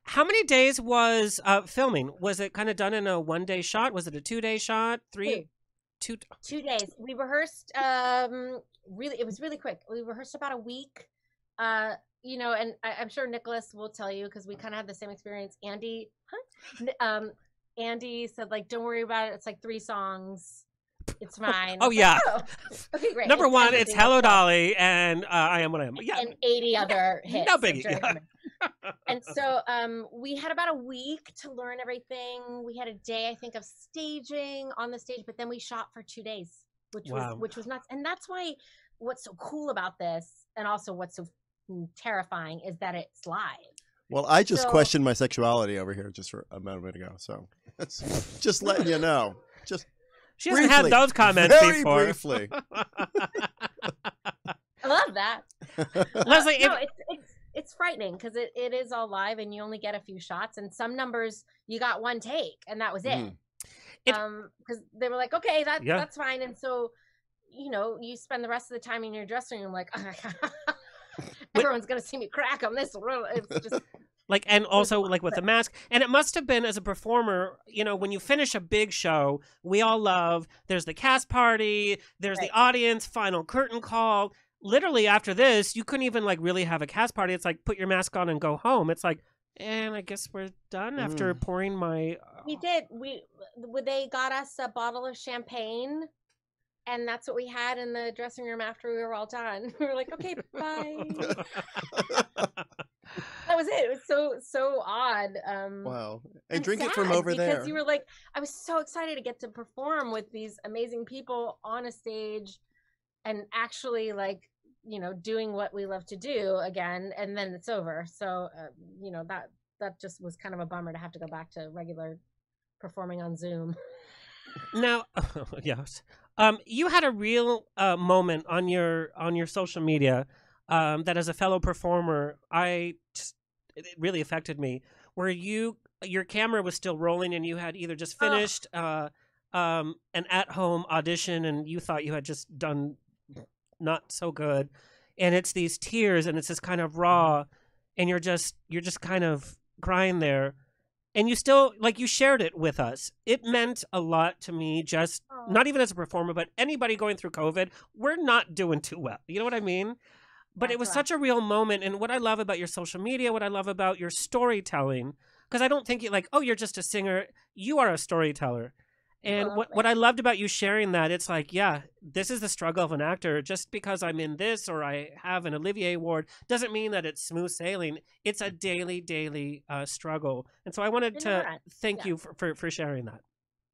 how many days was uh, filming? Was it kind of done in a one day shot? Was it a two day shot? Three, two. two days. We rehearsed um really it was really quick. We rehearsed about a week. Uh you know, and I, I'm sure Nicholas will tell you because we kind of had the same experience. Andy, huh? Um, Andy said like, "Don't worry about it. It's like three songs. It's mine. Oh I yeah. like, "Oh, okay, great. Number It's one, it's Hello else. Dolly, and uh, I am what I am. Yeah, and 80 other hits. no biggie. Yeah. And so um, we had about a week to learn everything. We had a day, I think, of staging on the stage, but then we shot for two days, which Wow. was which was nuts. And that's why what's so cool about this, and also what's so terrifying, is that it's live. Well, I just So- questioned my sexuality over here just for a moment ago. So just letting you know. Just She hasn't had those comments very before. briefly. I love that. Leslie, no, if- it's, it's it's frightening because it, it is all live and you only get a few shots and some numbers you got one take and that was it. It- um, because they were like, okay, that Yeah. that's fine, and so you know you spend the rest of the time in your dressing room like everyone's gonna see me crack on this. It's just like and also like with the mask and it must have been as a performer you know when you finish a big show we all love there's the cast party there's the audience final curtain call literally after this you couldn't even like really have a cast party it's like put your mask on and go home it's like and i guess we're done after Mm. pouring my we did we they got us a bottle of champagne. And that's what we had in the dressing room after we were all done. We were like, okay, bye. that was it. It was so so odd. Um, Wow. And drink it from sad over because there. you were like, I was so excited to get to perform with these amazing people on a stage, and actually like you know doing what we love to do again, and then it's over. So uh, you know that that just was kind of a bummer to have to go back to regular performing on Zoom. now yes um you had a real uh moment on your on your social media um that as a fellow performer i just it really affected me. Where you your camera was still rolling and you had either just finished uh um an at home audition and you thought you had just done not so good and it's these tears and it's this kind of raw and you're just you're just kind of crying there and you still like you shared it with us. It meant a lot to me just not even as a performer but anybody going through covid we're not doing too well. You know what i mean but it was such a real moment and what i love about your social media what i love about your storytelling because i don't think you like oh you're just a singer you are a storyteller and what, what I loved about you sharing that, it's like, yeah, this is the struggle of an actor. Just because I'm in this or I have an Olivier Award doesn't mean that it's smooth sailing. It's a daily, daily uh, struggle. And so I wanted to thank Yeah. you for, for, for sharing that.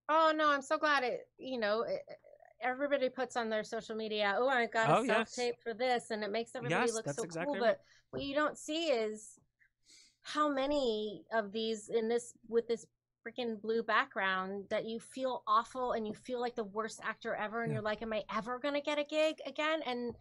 Oh no, I'm so glad it. You know, it, everybody puts on their social media. Oh, I got a Oh, self tape for this, and it makes everybody Yes, look so exactly cool. right. But what you don't see is how many of these in this with this freaking blue background that you feel awful and you feel like the worst actor ever, and Yeah. you're like, am I ever gonna get a gig again? And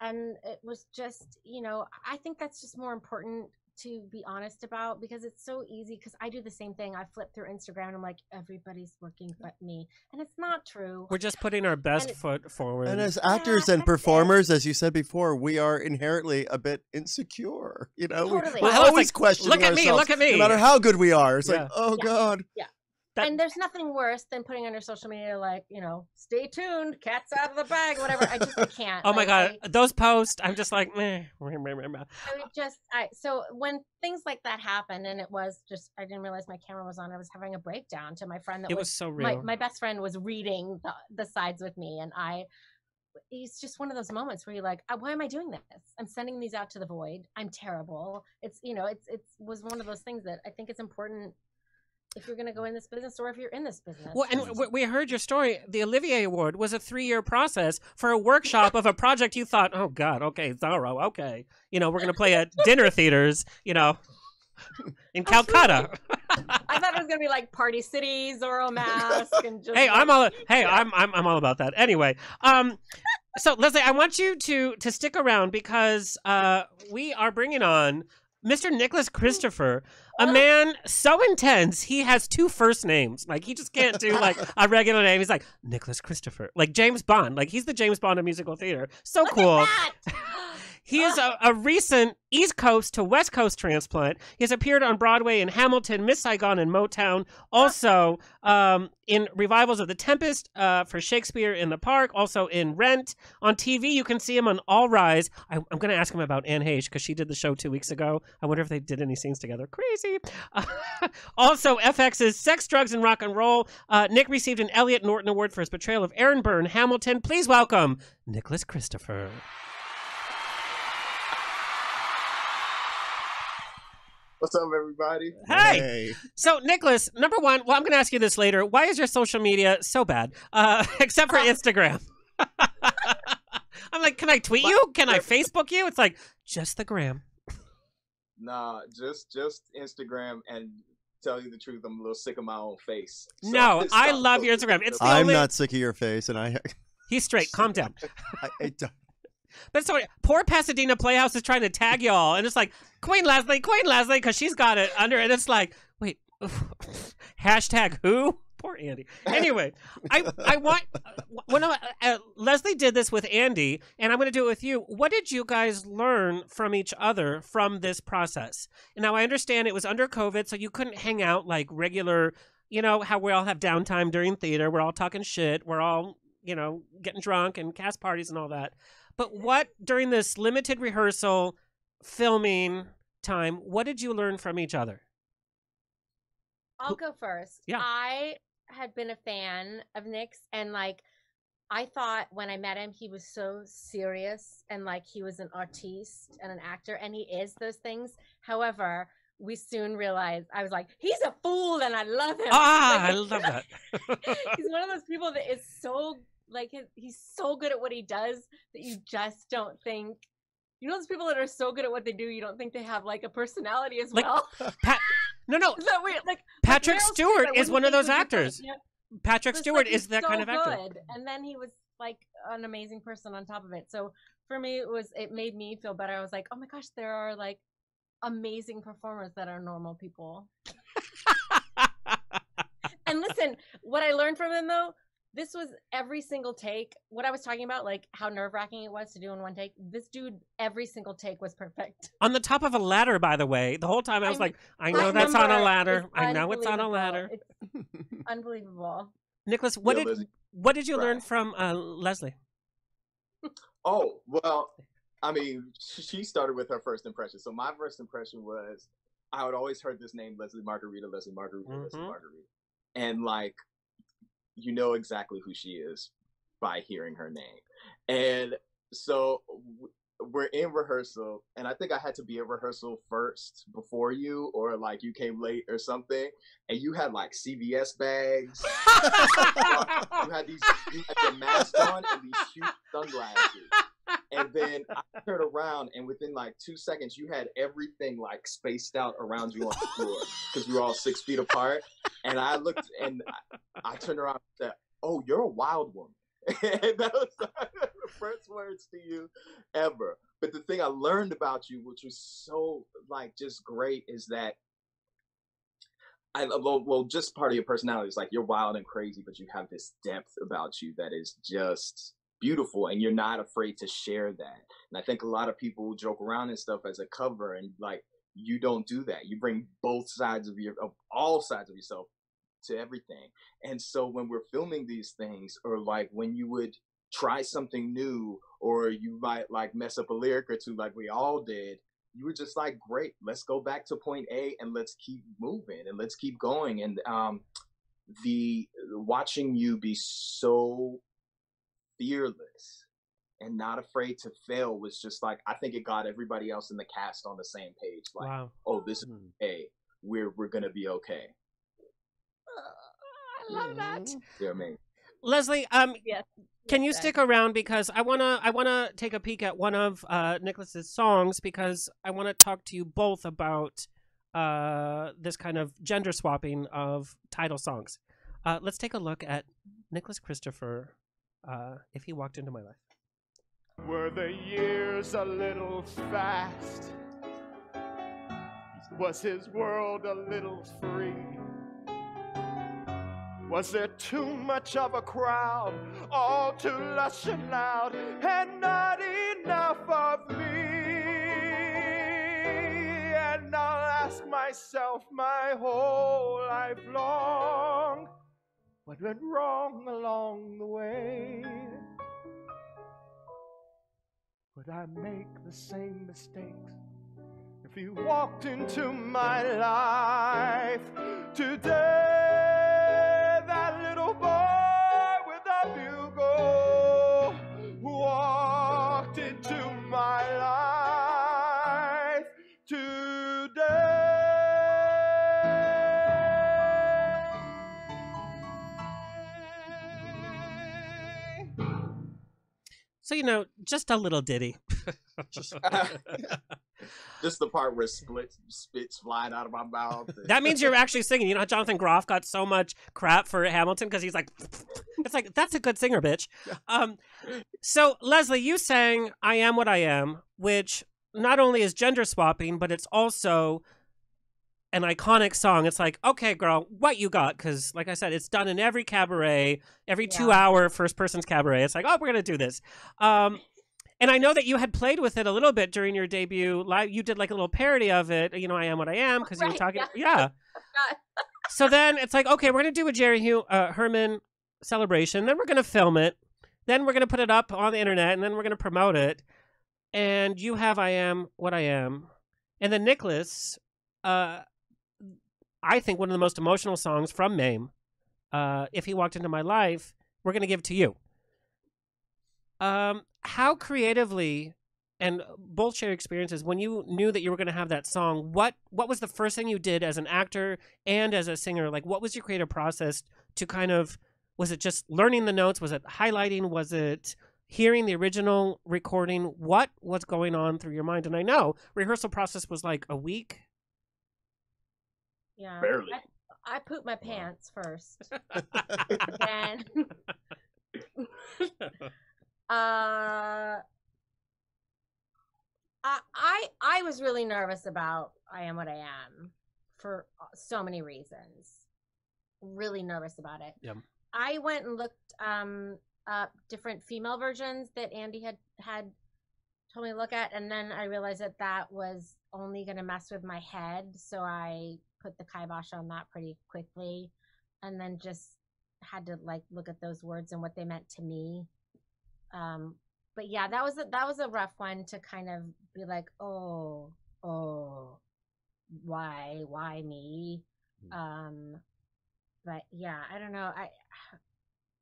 and it was just, you know, I think that's just more important to be honest about because it's so easy because I do the same thing. I flip through Instagram and I'm like, everybody's working but me. And it's not true. We're just putting our best it- foot forward. And as actors and performers, as you said before, we are inherently a bit insecure. You know, We- Totally. we're Well, always like, questioning "Look at me, look at me." No matter how good we are, it's Yeah. like, oh Yeah. god. Yeah. That- and there's nothing worse than putting on your social media like, you know, stay tuned, cats out of the bag, whatever. I just I can't. Oh my Like, god, I- those posts, I'm just like, meh. I would just I so when things like that happened and it was just I didn't realize my camera was on. I was having a breakdown to my friend that It was so My, real. my best friend was reading the, the sides with me and I it's just one of those moments where you're like, "Uh, why am I doing this? I'm sending these out to the void. I'm terrible. It's you know, it's it's was one of those things that I think it's important if you're going to go in this business or if you're in this business. Well, and we heard your story. The Olivier Award was a three-year process for a workshop of a project you thought, oh God, okay, Zorro, okay, you know, we're gonna play at dinner theaters, you know, in Calcutta. I thought it was going to be like Party City, Zorro Mask, and just hey, like- I'm all hey, I'm I'm I'm all about that. Anyway, um, so Lesli, I want you to to stick around because uh, we are bringing on Mr. Nicholas Christopher, a man so intense he has two first names. Like he just can't do like a regular name. He's like Nicholas Christopher, like James Bond. Like he's the James Bond of musical theater. So cool. He is a, a recent East Coast to West Coast transplant. He has appeared on Broadway in Hamilton, Miss Saigon, and Motown. Also um, in revivals of The Tempest uh, for Shakespeare in the Park. Also in Rent. On TV, you can see him on All Rise. I, I'm going to ask him about Anne Heche because she did the show two weeks ago. I wonder if they did any scenes together. Crazy. also, FX's Sex, Drugs, and Rock and Roll. Uh, Nick received an Elliot Norton Award for his portrayal of Aaron Burr in Hamilton. Please welcome Nicholas Christopher. What's up, everybody? Hey. So, Nicholas, number one, well, I'm going to ask you this later. Why is your social media so bad? Uh, except for Instagram. I'm like, can I tweet you? Can I Facebook you? It's like, just the gram. Nah, just just Instagram and tell you the truth, I'm a little sick of my own face. So no, I love your Instagram. It's the I'm only. not sick of your face, and I. He's straight. Calm down. I, I don't- But sorry, poor Pasadena Playhouse is trying to tag y'all, and it's like Queen Lesli, Queen Lesli, because she's got it under, and it's like, wait, hashtag who? Poor Andy. Anyway, I I want when I, uh, Lesli did this with Andy, and I'm going to do it with you. What did you guys learn from each other from this process? And now I understand it was under COVID, so you couldn't hang out like regular. You know how we all have downtime during theater. We're all talking shit. We're all you know getting drunk and cast parties and all that. But what during this limited rehearsal, filming time, what did you learn from each other? I'll go first. Yeah. I had been a fan of Nick's and like I thought when I met him he was so serious and like he was an artiste and an actor and he is those things. However, we soon realized I was like, he's a fool and I love him. Ah, I love that. he's one of those people that is so like his, he's so good at what he does that you just don't think you know those people that are so good at what they do you don't think they have like a personality as Like, well Pat, no, no. Is that weird? Like Patrick like Stewart is one of those was a good- actors. yeah. Patrick Just, Stewart like, is that so kind of actor. good. And then he was like an amazing person on top of it. So for me, it was it made me feel better. I was like, oh my gosh, there are like amazing performers that are normal people. and listen, what I learned from him though, this was every single take. What I was talking about, like how nerve wracking it was to do in one take. This dude, every single take was perfect. On the top of a ladder, by the way. The whole time I was I- like, I know that's on a ladder. I know it's on a ladder. It's unbelievable. Nicholas, what Yeah, did Lizzie. what did you learn from uh, Lesli? Oh well, I mean, she started with her first impression. So my first impression was I had always heard this name, Lesli Margherita, Lesli Margherita, Lesli Mhm. Margherita, and like you know exactly who she is by hearing her name. And so we're in rehearsal, and I think I had to be in rehearsal first before you, or like you came late or something, and you had like CVS bags. you had these, you had your mask on and these huge sunglasses. And then I turned around, and within like two seconds, you had everything like spaced out around you on the floor because we were all six feet apart. And I looked, and I, I turned around and said, "Oh, you're a wild woman." and that was the first words to you ever. But the thing I learned about you, which was so like just great, is that I well, well, just part of your personality is like you're wild and crazy, but you have this depth about you that is just beautiful, and you're not afraid to share that. And I think a lot of people joke around and stuff as a cover, and like you don't do that. You bring both sides of your of all sides of yourself to everything. And so when we're filming these things, or like when you would try something new, or you might like mess up a lyric or two, like we all did, you were just like, great, let's go back to point A and let's keep moving and let's keep going. And um, the watching you be so fearless and not afraid to fail was just like I think it got everybody else in the cast on the same page. Like, Wow. oh, this is okay. We're we're gonna be okay. I love that. You know what I mean? Lesli, um, Yes. can you stick around because I wanna I wanna take a peek at one of uh, Nicholas's songs because I want to talk to you both about uh, this kind of gender swapping of title songs. Uh, let's take a look at Nicholas Christopher. Uh, if he walked into my life. Were the years a little fast? Was his world a little free? Was there too much of a crowd, all too lush and loud, and not enough of me? And I'll ask myself my whole life long, what went wrong along the way? Would I make the same mistakes if you walked into my life today? So you know, just a little ditty. Just the part where split spits flying out of my mouth. that means you're actually singing. You know how Jonathan Groff got so much crap for Hamilton because he's like, it's like that's a good singer, bitch. Um, so Lesli, you sang "I Am What I Am," which not only is gender swapping, but it's also an iconic song. It's like, okay, girl, what you got? Because, like I said, it's done in every cabaret, every two-hour first-person's cabaret. It's like, oh, we're gonna do this. Um, and I know that you had played with it a little bit during your debut. Live, you did like a little parody of it. You know, I am what I am because you were talking. yeah. Yeah. so then it's like, okay, we're gonna do a Jerry Hu- uh, Herman celebration. Then we're gonna film it. Then we're gonna put it up on the internet, and then we're gonna promote it. And you have I am what I am, and then Nicholas, uh, I think one of the most emotional songs from Mame. Uh, if he walked into my life, we're gonna give to you. Um, how creatively and both share experiences when you knew that you were going to have that song what what was the first thing you did as an actor and as a singer? Like what was your creative process to kind of was it just learning the notes? Was it highlighting? Was it hearing the original recording? What was going on through your mind? And i know rehearsal process was like a week Yeah. Barely. I, I pooped my pants first. then uh I, I I was really nervous about I am what I am for uh, so many reasons. Really nervous about it. Yep. I went and looked um up different female versions that Andy had had told me to look at and then I realized that that was only going to mess with my head, so I put the kibosh on that pretty quickly and then just had to like look at those words and what they meant to me. Um but yeah, that was a, that was a rough one to kind of be like, "Oh, oh, why why me?" Um but yeah, I don't know. I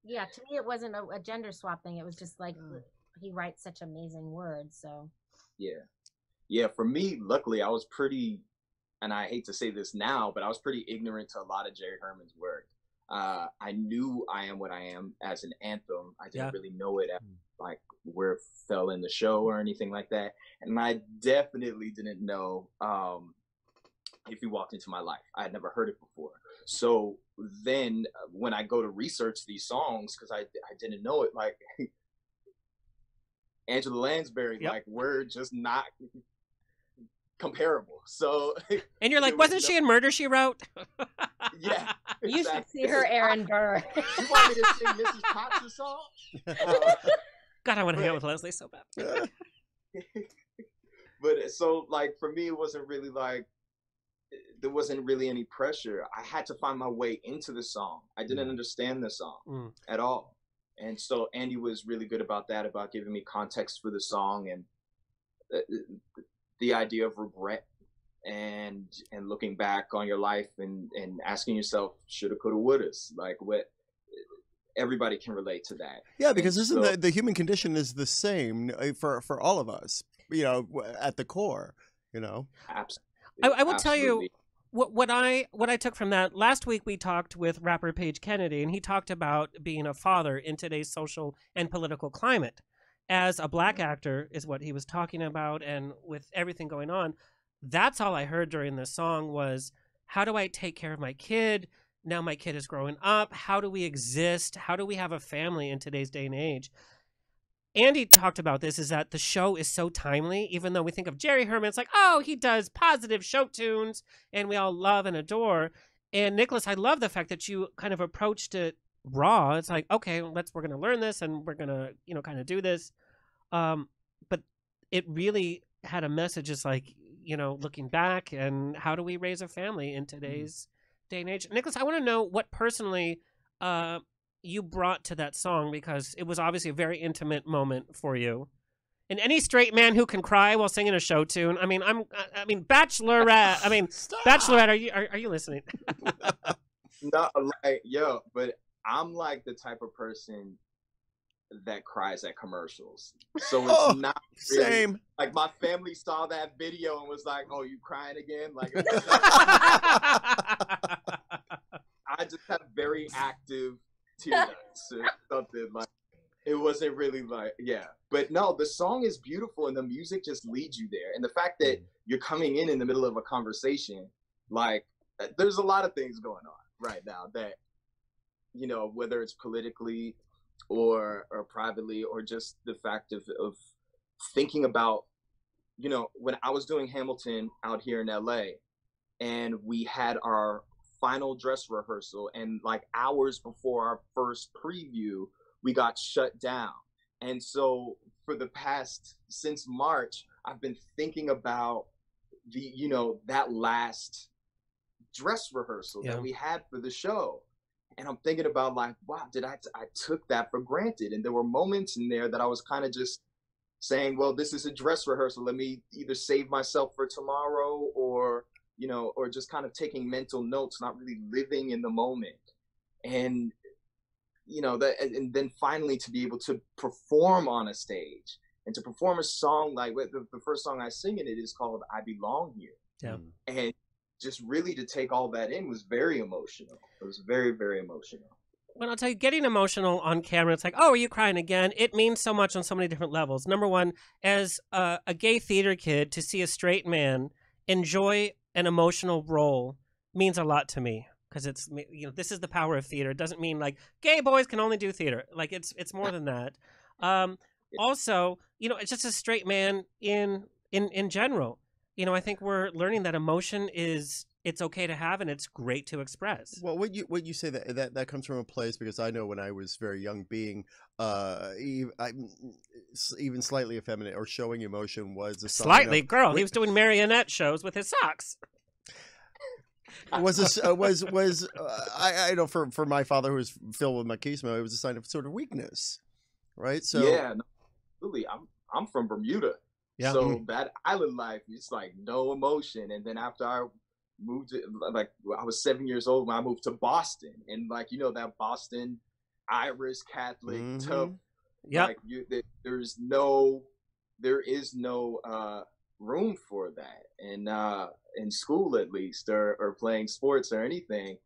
yeah, to me it wasn't a, a gender swap thing. It was just like he writes such amazing words, so Yeah. Yeah, for me, luckily I was pretty and I hate to say this now, but I was pretty ignorant to a lot of Jerry Herman's work. Uh, I knew I Am What I Am as an anthem. I didn't Yeah. really know it at, like where it fell in the show or anything like that. And I definitely didn't know um, if he walked into my life. I had never heard it before. So then uh, when I go to research these songs, because I, I didn't know it, like Angela Lansbury, like we're just not comparable. So and you're like there was wasn't no- she in murder she wrote yeah. you should see her Aaron Burr. You want me to sing Mrs. Potts' song? god i want to hang out with lesli so bad but so like for me it wasn't really like there wasn't really any pressure. I had to find my way into the song. I didn't Mm. understand the song Mm. at all. And so Andy was really good about that, about giving me context for the song and the, the idea of regret and and looking back on your life and and asking yourself shoulda coulda wouldas like what everybody can relate to that Yeah, because And isn't so- the, the human condition is the same uh, for for all of us? You know, at the core. You know. Absolutely. I, I will tell you what what I what I took from that. Last week we talked with rapper Paige Kennedy, and he talked about being a father in today's social and political climate. As a black actor, is what he was talking about, and with everything going on, that's all I heard during this song was, "How do I take care of my kid? Now my kid is growing up. How do we exist? How do we have a family in today's day and age?" Andy talked about this is that the show is so timely, even though we think of Jerry Herman, it's like, oh, he does positive show tunes and we all love and adore. And Nicholas, I love the fact that you kind of approached it raw. It's like, okay, let's we're gonna learn this and we're gonna, you know, kind of do this. Um, but it really had a message it's like, you know, looking back and how do we raise a family in today's day and age? Nicholas, I want to know what personally uh you brought to that song because it was obviously a very intimate moment for you. And any straight man who can cry while singing a show tune, I mean, I'm, I- mean, Bachelorette, I mean, Bachelorette, are you, are, are you listening? not like yo but i'm like the type of person that cries at commercials. So it's Oh, not really, same. like my family saw that video and was like oh you crying again? Like i just have very active tear ducts or something like it wasn't really like yeah. But no the song is beautiful and the music just leads you there. And the fact that mm. you're coming in in the middle of a conversation like there's a lot of things going on right now that you know whether it's politically or or privately or just the fact of of thinking about you know when i was doing hamilton out here in la and we had our final dress rehearsal and like hours before our first preview we got shut down and so for the past since march i've been thinking about the you know that last dress rehearsal Yeah. that we had for the show and i'm thinking about like wow did i i took that for granted and there were moments in there that i was kind of just saying well this is a dress rehearsal. Let me either save myself for tomorrow or you know or just kind of taking mental notes not really living in the moment. And you know that and, and then finally to be able to perform on a stage and to perform a song like what the, the first song i sing in it is called i belong here. Yeah. Mm. and just really to take all that in was very emotional it was very very emotional Well, I'll tell you, getting emotional on camera, it's like, oh, are you crying again? It means so much on so many different levels. Number one, as a, a gay theater kid, to see a straight man enjoy an emotional role means a lot to me because it's you know this is the power of theater. It doesn't mean like gay boys can only do theater. Like it's it's more than that. Um, also, you know, it's just a straight man in in in general. You know, I think we're learning that emotion is it's okay to have and it's great to express. Well, what you what you say that that that comes from a place because I know when I was very young, being uh even, I, even slightly effeminate or showing emotion was a Slightly, of- girl. He was doing marionette shows with his socks. was a s uh, was was uh, I I know for for my father who was filled with machismo, it was a sign of sort of weakness, right? So yeah no, absolutely i'm i'm from bermuda Yeah. so Mhm. that island life it's like no emotion and then after i moved to, like i was seven years old when i moved to boston and like you know that boston irish catholic tough Mhm. Yep. like you there's no there is no uh room for that and uh in school at least or or playing sports or anything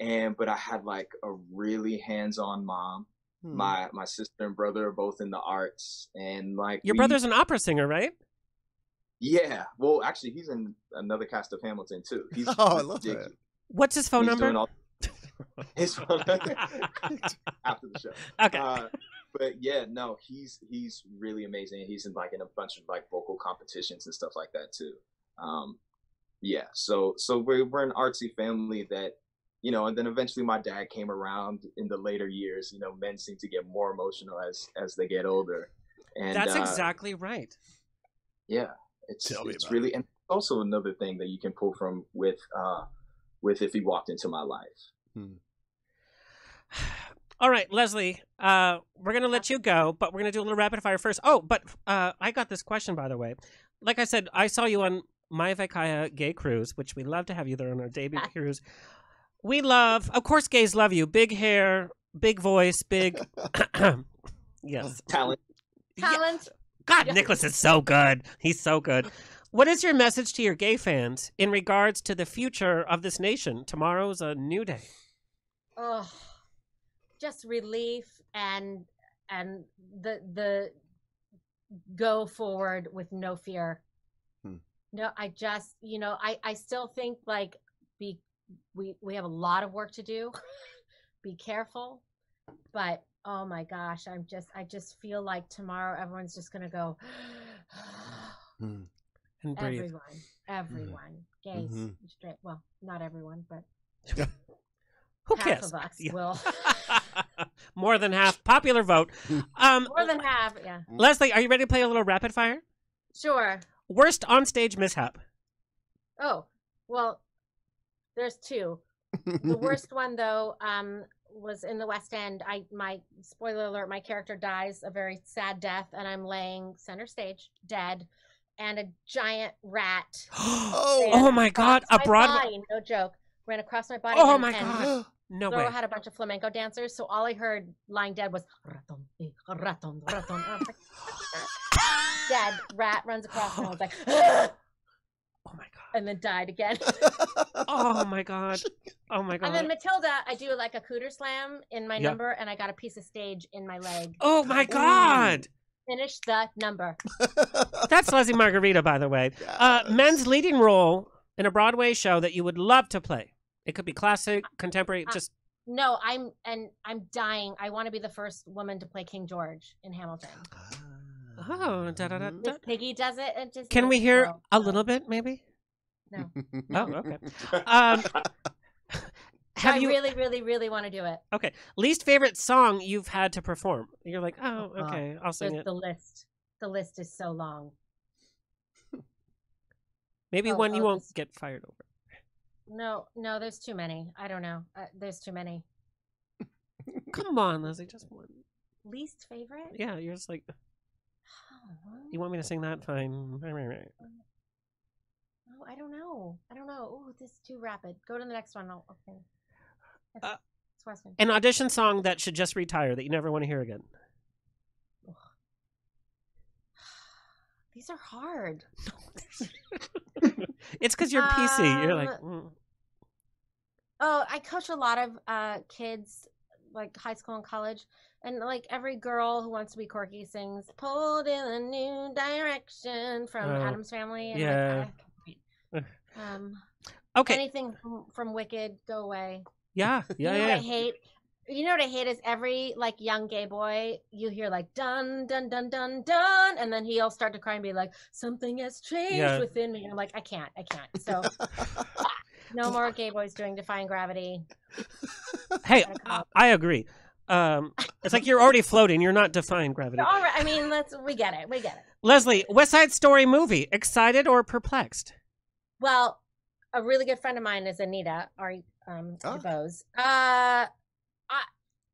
and but i had like a really hands-on mom Hmm. my my sister and brother are both in the arts and like Your we- brother's an opera singer, right? yeah well actually he's in another cast of hamilton too he's Oh, I love ridiculous. that. What's his phone He's number? all- his phone after the show. Okay. Uh, but yeah, no, he's he's really amazing. He's in like in a bunch of like vocal competitions and stuff like that too. Um, yeah, so so we're we're an artsy family that you know, and then eventually my dad came around in the later years. You know, men seem to get more emotional as as they get older. And That's uh, exactly right. yeah, it's Tell it's about really and also another thing that you can pull from with uh with if he walked into my life. All right, Lesli, uh, we're going to let you go, but we're going to do a little rapid fire first. Oh, but uh, I got this question, by the way. Like I said, I saw you on My Vacaya Gay Cruise, which we love to have you there on our debut cruise. We love, of course, gays love you. Big hair, big voice, big. yes. Talent. Talent. God, Nicholas is so good. He's so good. What is your message to your gay fans in regards to the future of this nation? Tomorrow's a new day. oh just relief and and the the go forward with no fear Hmm. no i just you know i i still think like be we we have a lot of work to do be careful but oh my gosh i'm just i just feel like tomorrow everyone's just gonna go Hmm. And breathe. everyone everyone gays Mhm. straight well not everyone but Who half cares? of us Yeah. will More than half. Popular vote. Um, more than half yeah Lesli, are you ready to play a little rapid fire? sure Worst onstage mishap. Oh, well, there's two. The worst one though um was in the West End. I my spoiler alert, my character dies a very sad death and I'm laying center stage dead and a giant rat oh, Oh my God! A my Broadway. body, no joke, ran across my body. Oh and- my and God! No Zorro way. had a bunch of flamenco dancers, so all I heard lying dead was raton, eh, raton, raton. And I was like, dead rat runs across, and I was like, my god, and then died again. Oh my god! Oh my god. And then! Matilda, I do like a cooter slam in my Yeah. number, and I got a piece of stage in my leg. Oh my god! Finish the number. That's Lesli Margherita, by the way. Uh, men's leading role in a Broadway show that you would love to play. It could be classic, contemporary, Uh, just No, I'm and I'm dying. I want to be the first woman to play King George in Hamilton. oh, da, da, da, da. Miss Piggy does it. It just Can we hear well, a little bit, maybe? No. Oh, okay. Um, have I you really, really, really want to do it. okay? Least favorite song you've had to perform? You're like, oh, God. okay, I'll sing There's it. The list. The list is so long. Maybe oh, one you oh, won't this- get fired over. No, no, there's too many. I don't know. Uh, there's too many. Come on, Lesli, just one. Least favorite? Yeah, you're just like, Oh, you want me to sing that? Fine. Oh, I don't know. I don't know. Oh, this is too rapid. Go to the next one. I'll, okay. Uh, It's Weston. An audition song that should just retire that you never want to hear again. These are hard. It's because you're PC. You're like, Um, mm. Oh, I coach a lot of uh, kids, like high school and college, and like every girl who wants to be quirky sings "Pulled in a New Direction" from Oh, Addams Family. and, yeah. Like, I, um, Okay. Anything from, from Wicked, go away. yeah, you yeah, know yeah. what I hate? You know what I hate is every like young gay boy, you hear like dun dun dun dun dun, and then he'll start to cry and be like, "Something has changed Yeah. within me." And I'm like, I can't, I can't. So, no more gay boys doing Defying Gravity. Hey, I, I agree. Um, it's like you're already floating. You're not defying gravity. All right, I mean, let's we get it, we get it. Lesli, West Side Story movie. Excited or perplexed? Well, a really good friend of mine is Anita Ari um. DeBose. Uh, I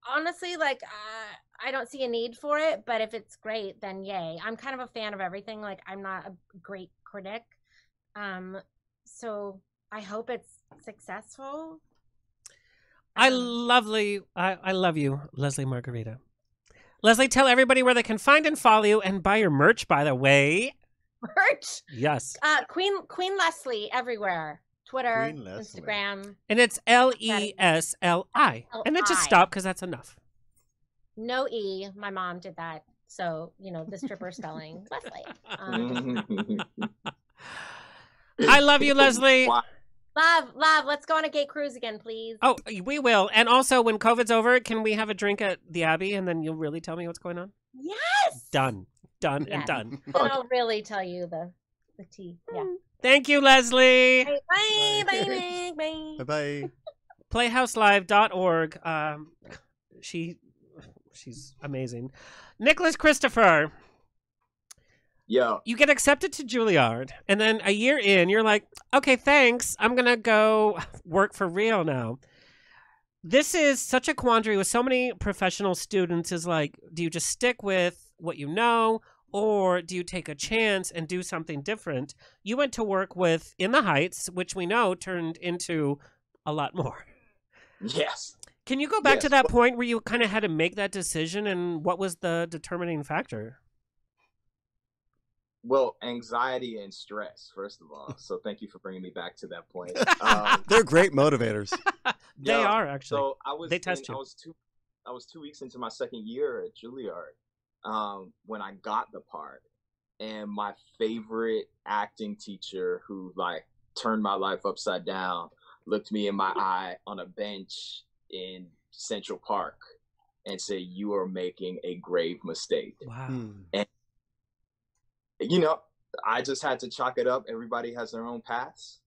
honestly like uh, I don't see a need for it, but if it's great, then yay. I'm kind of a fan of everything. Like I'm not a great critic, um, so I hope it's successful. I lovely. I, I love you, Lesli Margherita. Lesli, tell everybody where they can find and follow you and buy your merch. By the way, Merch. yes, Uh, Queen Queen Lesli everywhere. Twitter, Instagram. and it's L E S L I, and it just L-I. stop because that's enough. No E. My mom did that. So, you know, the stripper spelling Lesli. Um, I love you, Lesli. love, love. Let's go on a gay cruise again, please. Oh, we will. And also, when COVID's over, can we have a drink at the Abbey, and then you'll really tell me what's going on? Yes. Done, done, and done. Then I'll really tell you the the tea. Yeah. Thank you, Lesli. Bye, bye, bye, bye. Bye bye. playhouselive.org. Um, she, she's amazing. Nicholas Christopher. Yeah. You get accepted to Juilliard, and then a year in, you're like, okay, thanks. I'm gonna go work for real now. This is such a quandary with so many professional students. Is like, do you just stick with what you know, or do you take a chance and do something different? You went to work with In the Heights, which we know turned into a lot more. Yes. Can you go back to that but- point where you kind of had to make that decision, and what was the determining factor? Well, anxiety and stress, first of all. So thank you for bringing me back to that point. Um, They're great motivators. They Yeah, are actually. So I was They test in- you. I was two I was two weeks into my second year at Juilliard um, when I got the part, and my favorite acting teacher, who like turned my life upside down, looked me in my eye on a bench in Central Park and said, "You are making a grave mistake." Wow. And you know, I just had to chalk it up. Everybody has their own paths,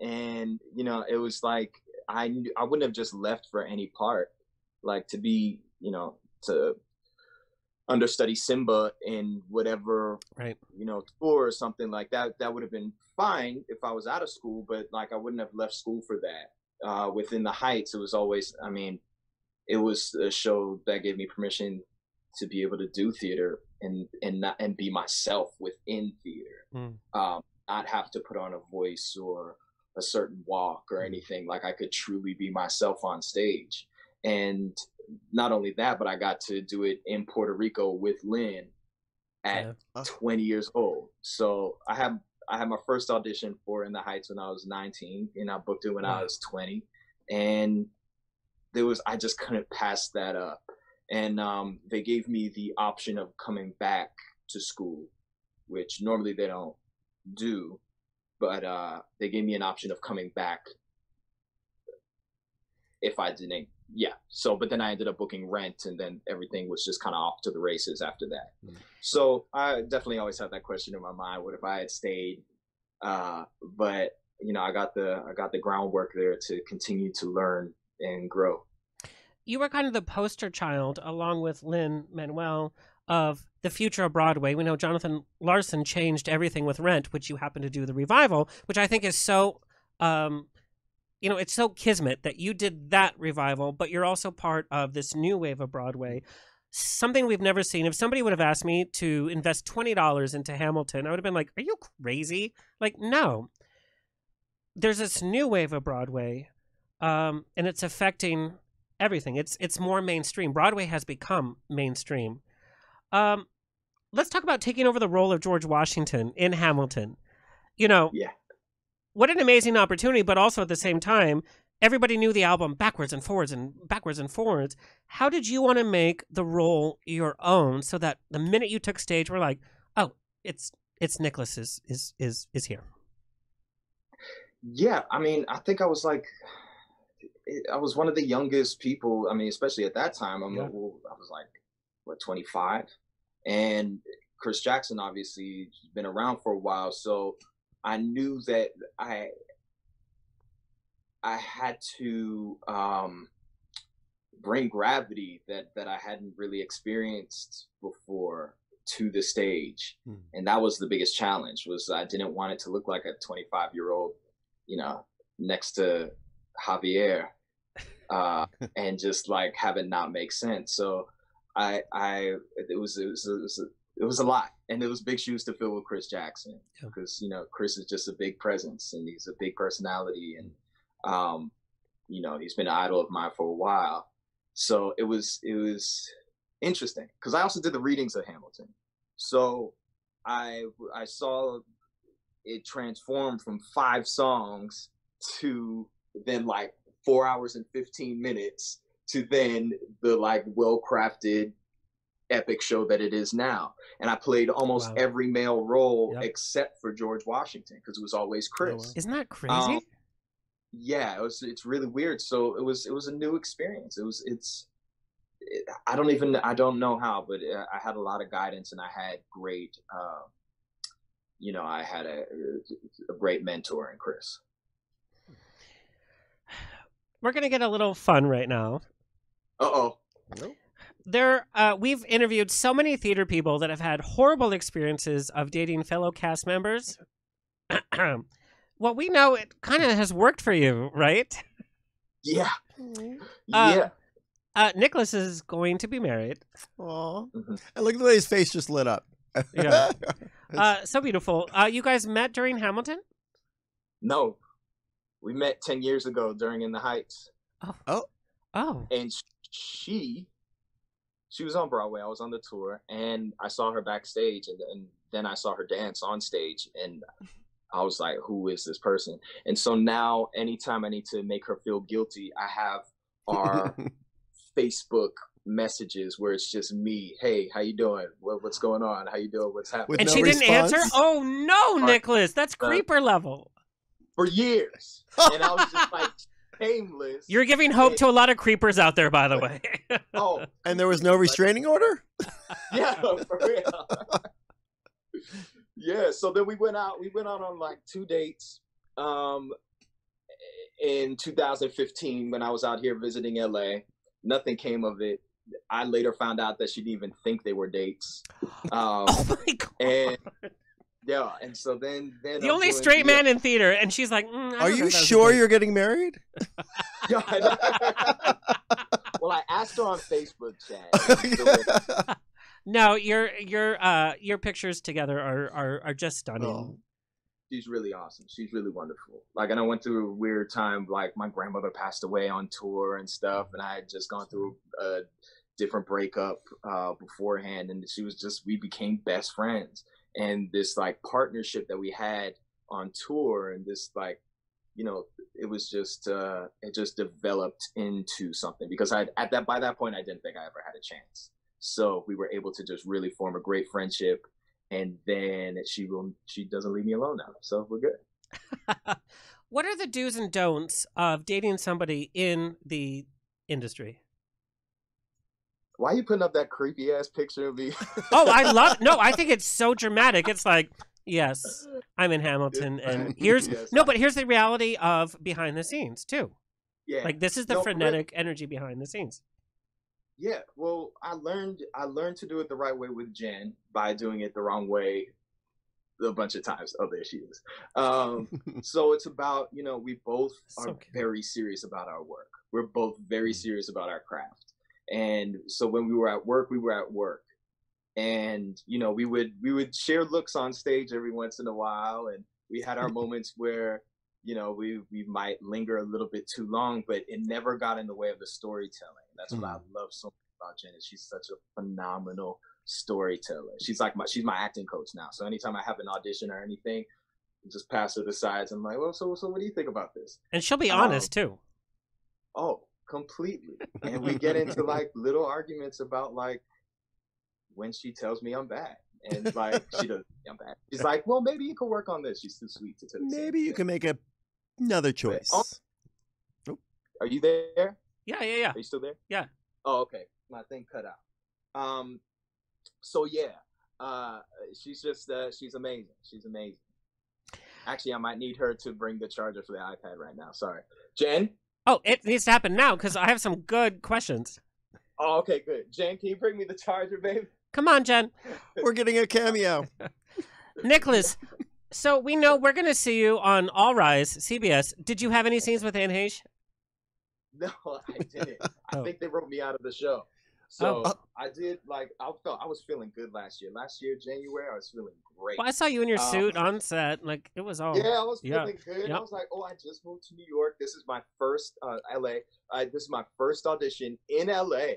and you know, it was like I knew- I wouldn't have just left for any part, like to be you know to understudy Simba in whatever right you know tour or something like that. That would have been fine if I was out of school, but like I wouldn't have left school for that. Uh, within the Heights, it was always. I mean, it was a show that gave me permission to be able to do theater and and not and be myself within theater. Mm. Um, not have to put on a voice or a certain walk or anything. Like I could truly be myself on stage. And not only that, but I got to do it in Puerto Rico with Lin at 20 years old. So I have I had my first audition for In the Heights when I was 19, and I booked it when I was 20. And there was I just couldn't pass that up. And um, they gave me the option of coming back to school, which normally they don't do. But uh, they gave me an option of coming back if I didn't. Yeah. So, but then I ended up booking Rent, and then everything was just kind of off to the races after that. So I definitely always had that question in my mind: What if I had stayed? Uh, but you know, I got the I got the groundwork there to continue to learn and grow. you were kind of the poster child, along with Lin Manuel, of the future of Broadway. We know Jonathan Larson changed everything with Rent, which you happen to do the revival, which I think is so, um, you know, it's so kismet that you did that revival, but you're also part of this new wave of Broadway. Something we've never seen. If somebody would have asked me to invest twenty dollars into Hamilton, I would have been like, "Are you crazy?" Like, no. There's this new wave of Broadway, um, and it's affecting everything. It's it's more mainstream. Broadway has become mainstream. Um, let's talk about taking over the role of George Washington in Hamilton. You know, yeah. What an amazing opportunity, but also at the same time, everybody knew the album backwards and forwards and backwards and forwards. How did you want to make the role your own so that the minute you took stage, we're like, oh, it's it's Nicholas is is is is here. Yeah, I mean, I think I was like, I was one of the youngest people. I mean, especially at that time, I'm, Yeah. well, I was like, what, 25? And Chris Jackson obviously has been around for a while, so I knew that I I had to um, bring gravity that that I hadn't really experienced before to the stage, and that was the biggest challenge. Was I didn't want it to look like a 25 year old, you know, next to Javier, uh, and just like have it not make sense. So I I it was it was, it was it was a lot, and it was big shoes to fill with Chris Jackson because you know Chris is just a big presence and he's a big personality, and um, you know he's been an idol of mine for a while. So it was it was interesting because I also did the readings of Hamilton, so I I saw it transformed from five songs to then like four hours and 15 minutes to then the like well crafted epic show that it is now. And I played almost Wow. every male role except for George Washington because it was always Chris. Isn't that crazy? Um, yeah, it was. It's really weird. So it was. It was a new experience. It was. It's. It, I don't even. I don't know how, but uh, I had a lot of guidance, and I had great. Uh, you know, I had a, a great mentor in Chris. We're gonna get a little fun right now. Uh oh. There uh, we've interviewed so many theater people that have had horrible experiences of dating fellow cast members. well, we know it kind of has worked for you, right? Yeah. Uh, yeah. Uh, Nicholas is going to be married. Aw. Mhm. And look at the way his face just lit up. Yeah. Uh, so beautiful. Uh, you guys met during Hamilton? No, we met ten years ago during In the Heights, oh, Oh. and she, she was on Broadway. I was on the tour, and I saw her backstage, and, and then I saw her dance on stage, and I was like, "Who is this person?" And so now, anytime I need to make her feel guilty, I have our Facebook messages where it's just me. Hey, how you doing? What, what's going on? How you doing? What's happening? And no she didn't answer? Oh, no, Nicholas. That's uh, creeper level. for years, and I was just like shameless. You're giving hope to a lot of creepers out there, by the way. oh and there was no restraining order. yeah, for real. yeah. So then we went out. We went out on like two dates. Um, in 2015, when I was out here visiting LA, nothing came of it. I later found out that she didn't even think they were dates. Um, oh, my God. and yeah, and so then then the I'm only straight man in theater, and she's like, mm, Are you if that was a sure you're getting married? Yeah, I know. well, I asked her on Facebook chat. No, your your uh your pictures together are are, are just stunning. Oh. she's really awesome. She's really wonderful. Like, and I went through a weird time. Like, my grandmother passed away on tour and stuff, and I had just gone through a different breakup uh, beforehand, and she was just we became best friends. And this like partnership that we had on tour, and this like, you know, it was just uh, it just developed into something because I at that by that point I didn't think I ever had a chance. So we were able to just really form a great friendship and then she will she doesn't leave me alone now so we're good what are the do's and don'ts of dating somebody in the industry? Why are you putting up that creepy ass picture of me? Oh, I love no, I think it's so dramatic. It's like, yes, I'm in Hamilton and here's Yes. no, but here's the reality of behind the scenes too. yeah. Like this is the No, frenetic energy behind the scenes. yeah well i learned i learned to do it the right way with jen by doing it the wrong way a bunch of times. Oh there she is. Um so it's about you know we both are So very serious about our work. We're both very serious about our craft and so when we were at work we were at work. And you know we would we would share looks on stage every once in a while. And we had our moments where you know we we might linger a little bit too long but it never got in the way of the storytelling. That's what i love so much about jen is she's such a phenomenal storyteller. She's like my she's my acting coach now. So anytime i have an audition or anything I just pass her the sides. And I'm like well so so what do you think about this? And she'll be Um, honest too. Oh, completely. And we get into like little arguments about like when she tells me I'm bad. And like she doesn't I'm bad. She's like, Well, maybe you can work on this. She's too sweet to tell Maybe you can make a, another choice. Oh. Are you there? Yeah, yeah, yeah. Are you still there? Yeah. Oh, okay. My thing cut out. Um so yeah. Uh she's just uh she's amazing. She's amazing. Actually I might need her to bring the charger for the iPad right now. Sorry. Jen? Oh, it needs to happen now because I have some good questions. Oh, okay, good. Jen, can you bring me the charger, babe? Come on, Jen. We're getting a cameo. Nicholas, so we know we're going to see you on All Rise, CBS. Did you have any scenes with Anne Heche? No, I didn't. I Oh. think they wrote me out of the show. So Oh. I did like I felt I was feeling good last year. Last year, January, I was feeling great. Well, I saw you in your Um, suit on set. Like, it was all. Yeah, I was yeah, feeling good. yeah. I was like, oh, I just moved to New York. This is my first uh, LA. Uh, this is my first audition in LA,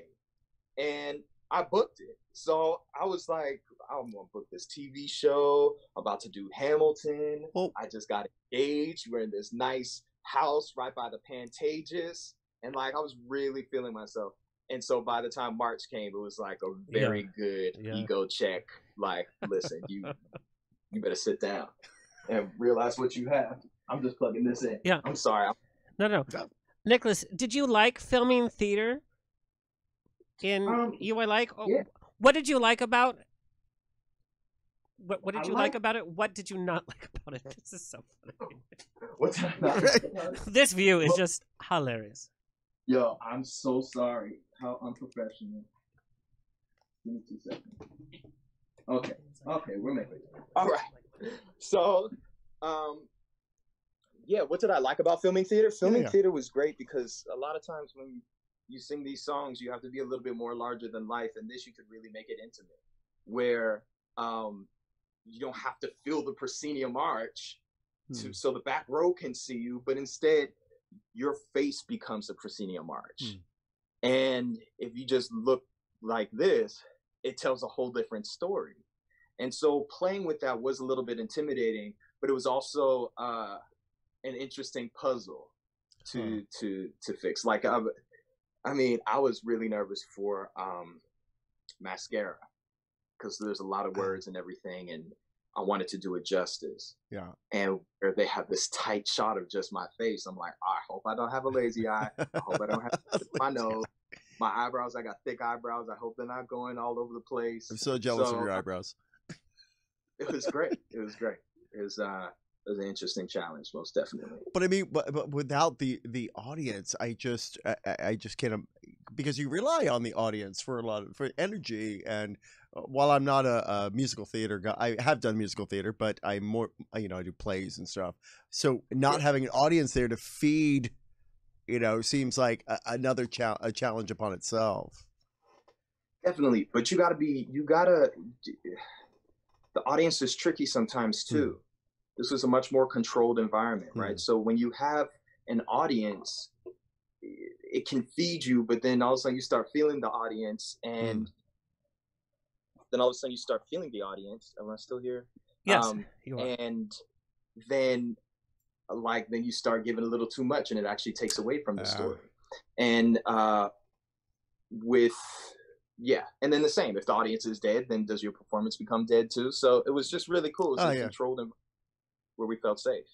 and I booked it. So I was like, I'm gonna book this TV show. I'm about to do Hamilton. I just got engaged. We're in this nice house right by the Pantages, and like I was really feeling myself. And so by the time March came, it was like a very good Yeah. ego check. Like, listen, you you better sit down and realize what you have. I'm just plugging this in. Yeah. I'm sorry. No, no. Nicholas, did you like filming theater in Um, You I Like? Oh, yeah. What did you like about what, what did I you like like- about it? What did you not like about it? This is so funny. What's this view is just hilarious. Yo, I'm so sorry. How unprofessional. Give me two seconds. Okay. Okay, we're making it. All right. So, um, yeah, what did I like about filming theater? Filming yeah. theater was great because a lot of times when you sing these songs, you have to be a little bit more larger than life, and this you could really make it intimate, where um, you don't have to feel the proscenium arch to, Hmm. so the back row can see you, but instead your face becomes the proscenium arch. Hmm. And if you just look like this, it tells a whole different story. And so playing with that was a little bit intimidating, but it was also uh, an interesting puzzle to to to fix. Like I, I mean, I was really nervous for um, mascara because there's a lot of words and everything, and I wanted to do it justice. Yeah. And where they have this tight shot of just my face, I'm like, I hope I don't have a lazy eye. I hope I don't have my nose. My eyebrows, I got thick eyebrows. I hope they're not going all over the place. I'm so jealous of your eyebrows. It was great. It was great. It was uh it was an interesting challenge, most definitely. But I mean, but, but without the the audience, I just I, I- just can't because you rely on the audience for a lot of for energy. And Uh, while I'm not a, a musical theater guy, I have done musical theater, but I'm more uh, you know I do plays and stuff. So not having an audience there to feed, you know, seems like a, another cha- a challenge upon itself. Definitely, but you got to be you got to the audience is tricky sometimes hmm. too. This was a much more controlled environment, hmm. right? So when you have an audience it can feed you, but then all of a sudden you start feeling the audience and hmm. Then all of a sudden you start feeling the audience. Am I still here? Yes, Um, you are. and then like then you start giving a little too much and it actually takes away from the Yeah. story and uh with yeah and then the same if the audience is dead then does your performance become dead too so it was just really cool it was Oh, a yeah. controlled env- where we felt safe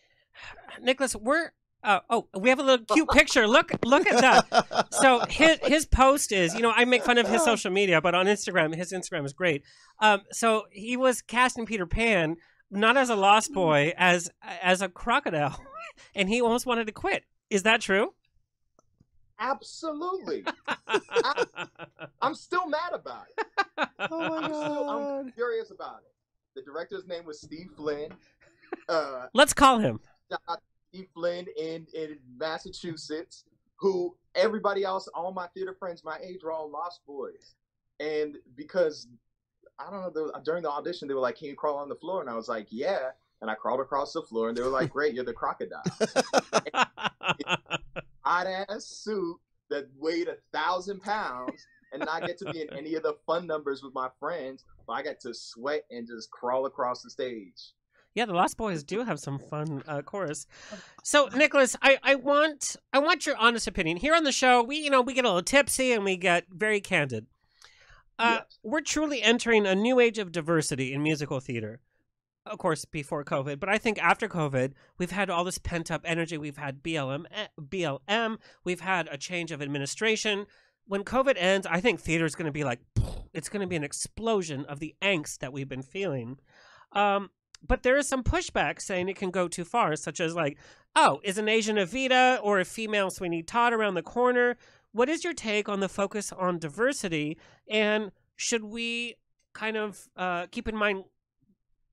Nicholas, we're uh, oh, we have a little cute picture. Look, look at that. So his his post is, you know, I make fun of his social media, but on Instagram, his Instagram is great. Um, so he was cast in Peter Pan, not as a lost boy, as as a crocodile, and he almost wanted to quit. Is that true? absolutely I, i'm still mad about it oh my I'm, still, I'm furious about it the director's name was steve flynn uh Let's call him. Steve Flynn in, in Massachusetts, who everybody else, all my theater friends my age were all Lost Boys. And because, I don't know, were- during the audition, they were like, Can you crawl on the floor? And I was like, Yeah. And I crawled across the floor, and they were like, Great, you're the crocodile. Hot ass suit that weighed a thousand pounds. And not get to be in any of the fun numbers with my friends, but I got to sweat and just crawl across the stage. Yeah, the Lost Boys do have some fun uh, chorus. So, Nicholas, I, I want I want your honest opinion here on the show. We you know we get a little tipsy and we get very candid. Uh, We're truly entering a new age of diversity in musical theater. Of course, before COVID, but I think after COVID, we've had all this pent up energy. We've had BLM, eh, BLM. We've had a change of administration. When COVID ends, I think theater is going to be like, it's going to be an explosion of the angst that we've been feeling. Um, but there is some pushback saying it can go too far, such as like, oh, is an Asian Evita or a female Sweeney Todd around the corner? What is your take on the focus on diversity? And should we kind of uh, keep in mind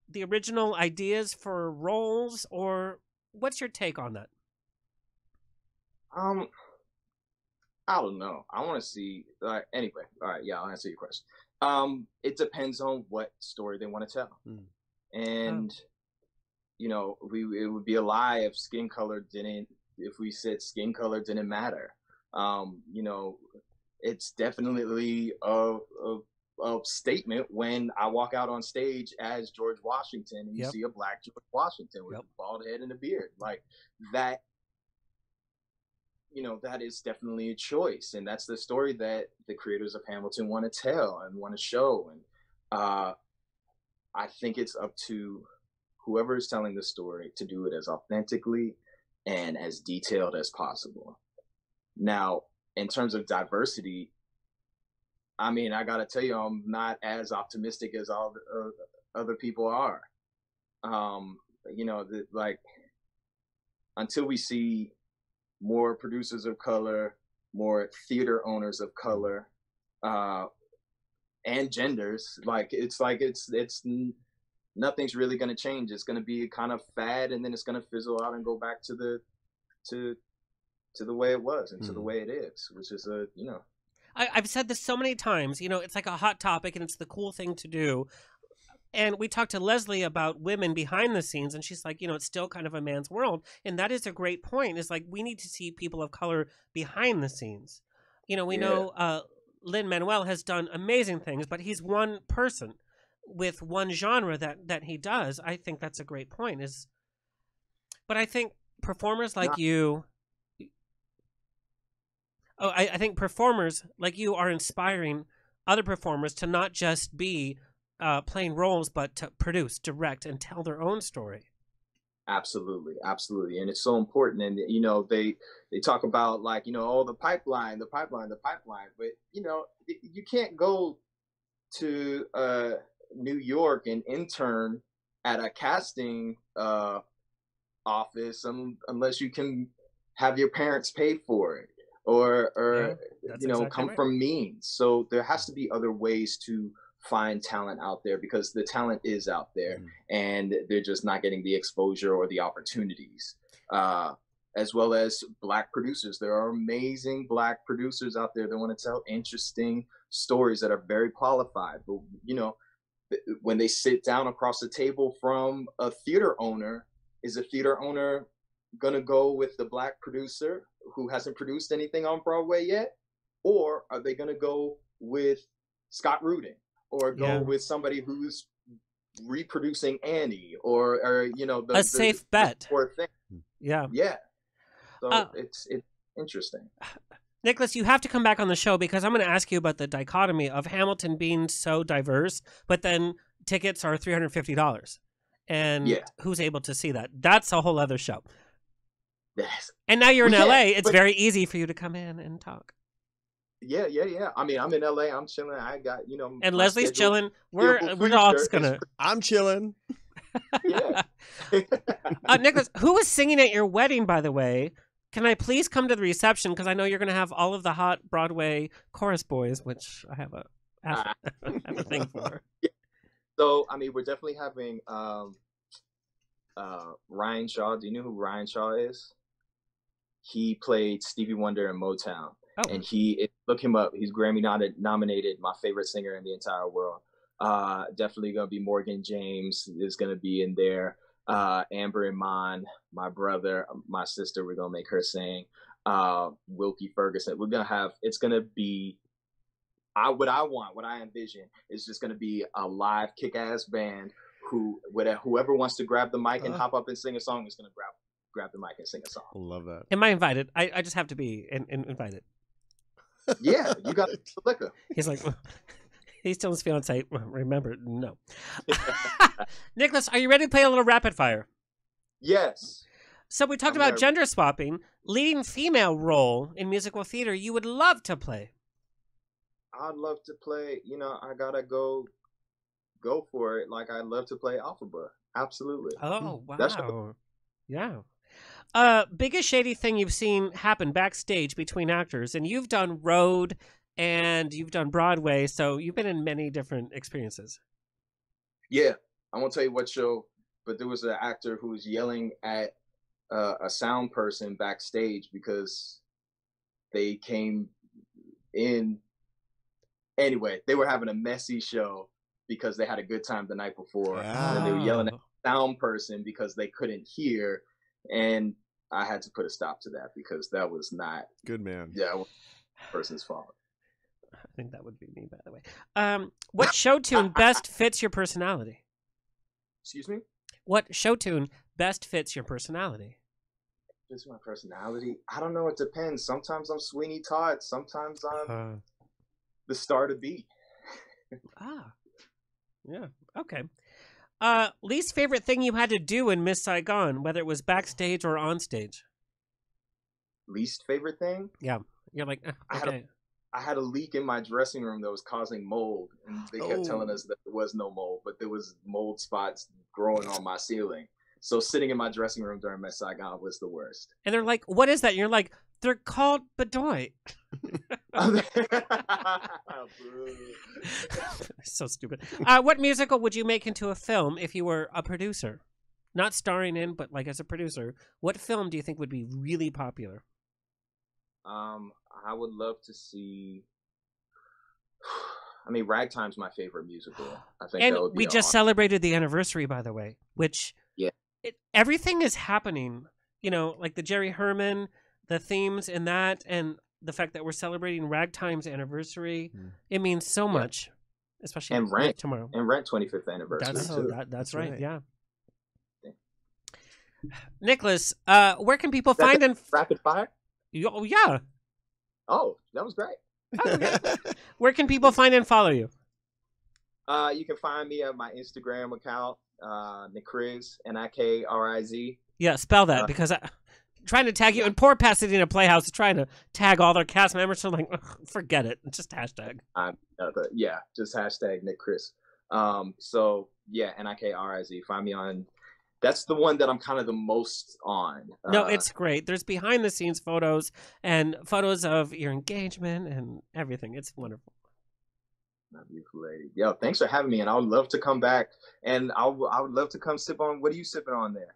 the original ideas for roles, or what's your take on that? Um, I don't know. I want to see. Uh, anyway, all right. Yeah, I'll answer your question. Um, it depends on what story they want to tell, and you know, we it would be a lie if skin color didn't. If we said skin color didn't matter, um, you know, it's definitely a, a a statement when I walk out on stage as George Washington and you Yep. see a black George Washington with a bald head and a beard, like that you know that is definitely a choice. And that's the story that the creators of hamilton want to tell and want to show. And uh, i think it's up to whoever is telling the story to do it as authentically and as detailed as possible. Now in terms of diversity i mean i gotta tell you i'm not as optimistic as all the, uh, other people are. Um you know the, like until we see more producers of color, more theater owners of color, uh, and genders. Like it's like it's it's nothing's really going to change. It's going to be kind of fad, and then it's going to fizzle out and go back to the to to the way it was and to the way it is, which is a you know I, I've said this so many times. You know, it's like a hot topic, and it's the cool thing to do. And we talked to Lesli about women behind the scenes, and she's like, you know, it's still kind of a man's world, and that is a great point. Is like we need to see people of color behind the scenes. You know, we Yeah. know uh, Lin Manuel has done amazing things, but he's one person with one genre that that he does. I think that's a great point. Is, but I think performers like you. Oh, I, I think performers like you are inspiring other performers to not just be uh, playing roles, but to produce, direct, and tell their own story. Absolutely, absolutely, and it's so important. And you know, they they talk about like you know, oh, the pipeline, the pipeline, the pipeline. But you know, you can't go to uh, New York and intern at a casting uh, office um, unless you can have your parents pay for it, or or that's you know, exactly come right. from means. So there has to be other ways to find talent out there because the talent is out there and they're just not getting the exposure or the opportunities. Uh, as well as black producers. There are amazing black producers out there that want to tell interesting stories that are very qualified. But you know, when they sit down across the table from a theater owner, is a theater owner gonna go with the black producer who hasn't produced anything on Broadway yet, or are they gonna go with Scott Rudin, or go Yeah. with somebody who's reproducing Annie, or or you know the A the- safe the bet. thing. Yeah. Yeah. So Uh, it's it's interesting. Nicholas, you have to come back on the show because I'm going to ask you about the dichotomy of Hamilton being so diverse, but then tickets are $350. And Yeah. who's able to see that? That's a whole other show. Yes. And now you're in yeah, LA. It's but- very easy for you to come in and talk. Yeah, yeah, yeah. I mean, I'm in LA. I'm chilling. I got you know. And Lesli's chilling. We're we're all just gonna. I'm chilling. Yeah. uh, Nicholas, who was singing at your wedding, by the way? Can I please come to the reception because I know you're going to have all of the hot Broadway chorus boys, which I have a have, have a thing for. So I mean, we're definitely having um, uh, Ryan Shaw. Do you know who Ryan Shaw is? He played Stevie Wonder in Motown, Oh. and he it, look him up. He's Grammy nominated, nominated, my favorite singer in the entire world. Uh, definitely gonna be Morgan James is gonna be in there. Uh, Amber Iman, my brother, my sister, we're gonna make her sing. Uh, Wilkie Ferguson. We're gonna have. It's gonna be I what I want, what I envision is just going to be a live kick-ass band who whatever, whoever wants to grab the mic and Uh. hop up and sing a song is going to grab grab the mic and sing a song. Love that. Am I invited? I, I just have to be in, in, invited. Yeah, you got the liquor. He's like, he's telling his fiance, remember, no. Nicholas, are you ready to play a little rapid fire? Yes. So we talked I'm about gender swapping, leading female role in musical theater. You would love to play. I'd love to play. You know, I gotta go go for it. Like I'd love to play Elphaba. Absolutely. Oh wow! That's yeah. Uh, biggest shady thing you've seen happen backstage between actors, and you've done road and you've done Broadway, so you've been in many different experiences. Yeah, I won't tell you what show, but there was an actor who was yelling at uh, a sound person backstage because they came in. Anyway, they were having a messy show because they had a good time the night before, and they were yelling at Oh. the sound person because they couldn't hear, and I had to put a stop to that because that was not Good man. yeah, it was the person's fault. I think that would be me, by the way. Um, what show tune best fits your personality? Excuse me. What show tune best fits your personality? Just my personality. I don't know. It depends. Sometimes I'm Sweeney Todd. Sometimes I'm Uh, the star to be. ah, yeah, okay. Uh, least favorite thing you had to do in Miss Saigon, whether it was backstage or on stage? Least favorite thing. Yeah, you're like, eh, I had, a, I had a leak in my dressing room that was causing mold, and they kept telling Oh. us that there was no mold, but there was mold spots growing on my ceiling. So sitting in my dressing room during Miss Saigon was the worst. And they're like, what is that? And you're like, they're called Bui Doi. so stupid. Uh, what musical would you make into a film if you were a producer? Not starring in, but like as a producer. What film do you think would be really popular? Um, I would love to see. I mean, Ragtime's my favorite musical. I think and that would be we just awesome. celebrated the anniversary, by the way, which Yeah. it, everything is happening. You know, like the Jerry Herman, the themes in that, and the fact that we're celebrating Ragtime's anniversary. It means so much, especially and Rent tomorrow. and Rent 25th anniversary That's, too. that- that's That's right. right. Yeah. Nicholas, uh, where can people Rapid- find and Rapid fire. oh yeah, Oh, that was great. where can people find and follow you? Uh, you can find me at my Instagram account, uh, Nikriz, N I K R I Z. Yeah, spell that Uh, because I trying to tag you and poor Pasadena Playhouse is trying to tag all their cast members. So I'm like, forget it, just hashtag. Uh, yeah, just hashtag Nick Chris. Um, so yeah, N I K R I Z. Find me on. That's the one that I'm kind of the most on. No, Uh, it's great. There's behind the scenes photos and photos of your engagement and everything. It's wonderful. my beautiful lady. Yo, thanks for having me, and I would love to come back. And I, I would love to come sip on. What are you sipping on there?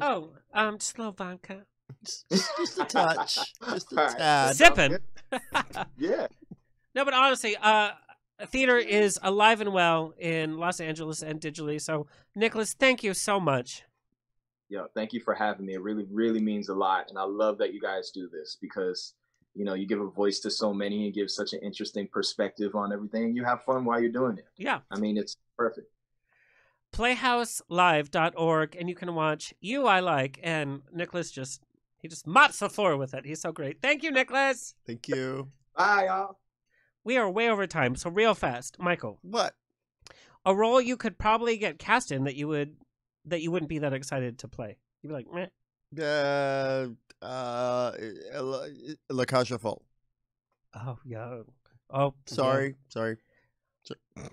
Oh, um, just a little vodka. Just, just a touch. Just a All right. tad. Sipping. Yeah. No, but honestly, uh, theater is alive and well in Los Angeles and digitally. So, Nicholas, thank you so much. Yo, thank you for having me. It really, really means a lot, and I love that you guys do this because you know you give a voice to so many and give such an interesting perspective on everything. You have fun while you're doing it. Yeah. I mean, it's perfect. playhouselive.org and you can watch you i like and nicholas just he just mops the floor with it he's so great thank you nicholas Thank you. Bye, y'all. we are way over time so real fast michael What? a role you could probably get cast in that you would that you wouldn't be that excited to play you'd be like Meh. Uh, uh, La, La Cage aux Folles. oh yeah oh yeah. Sorry,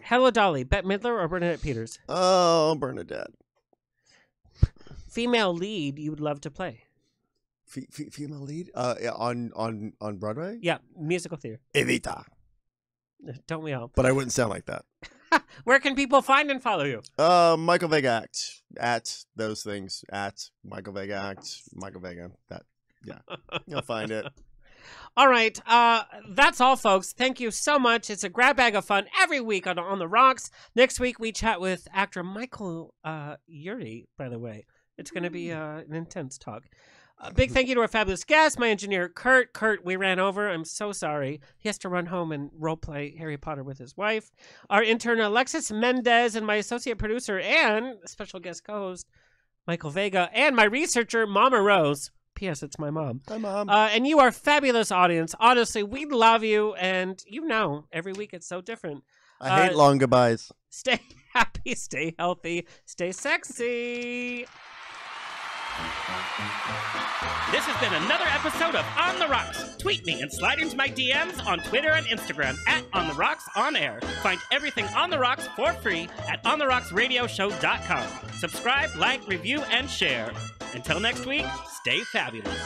hello dolly bette midler or bernadette peters Oh, Bernadette. female lead you would love to play F- f- female lead. Uh, on on on Broadway. yeah musical theater Evita. don't we all But I wouldn't sound like that. where can people find and follow you Uh, Michael Vega act at those things at Michael Vega act Michael Vega. That yeah, you'll find it. All right. Uh, that's all, folks. Thank you so much. It's a grab bag of fun every week on On the Rocks. Next week, we chat with actor Michael uh, Urie, by the way. It's going to be uh, an intense talk. A big thank you to our fabulous guest, my engineer, Kurt. Kurt, we ran over. I'm so sorry. He has to run home and role play Harry Potter with his wife. Our intern, Alexis Mendez, and my associate producer and special guest co host, Michael Vega, and my researcher, Mama Rose. P.S. It's my mom. Hi, mom. Uh, and you are fabulous, audience. Honestly, we love you, and you know, every week it's so different. I hate Uh, long goodbyes. Stay happy, stay healthy, stay sexy. This has been another episode of On the Rocks. Tweet me and slide into my DMs on Twitter and Instagram at On the Rocks On Air. Find everything On the Rocks for free at OnTheRocksRadioshow.com. Subscribe, like, review, and share. Until next week, stay fabulous.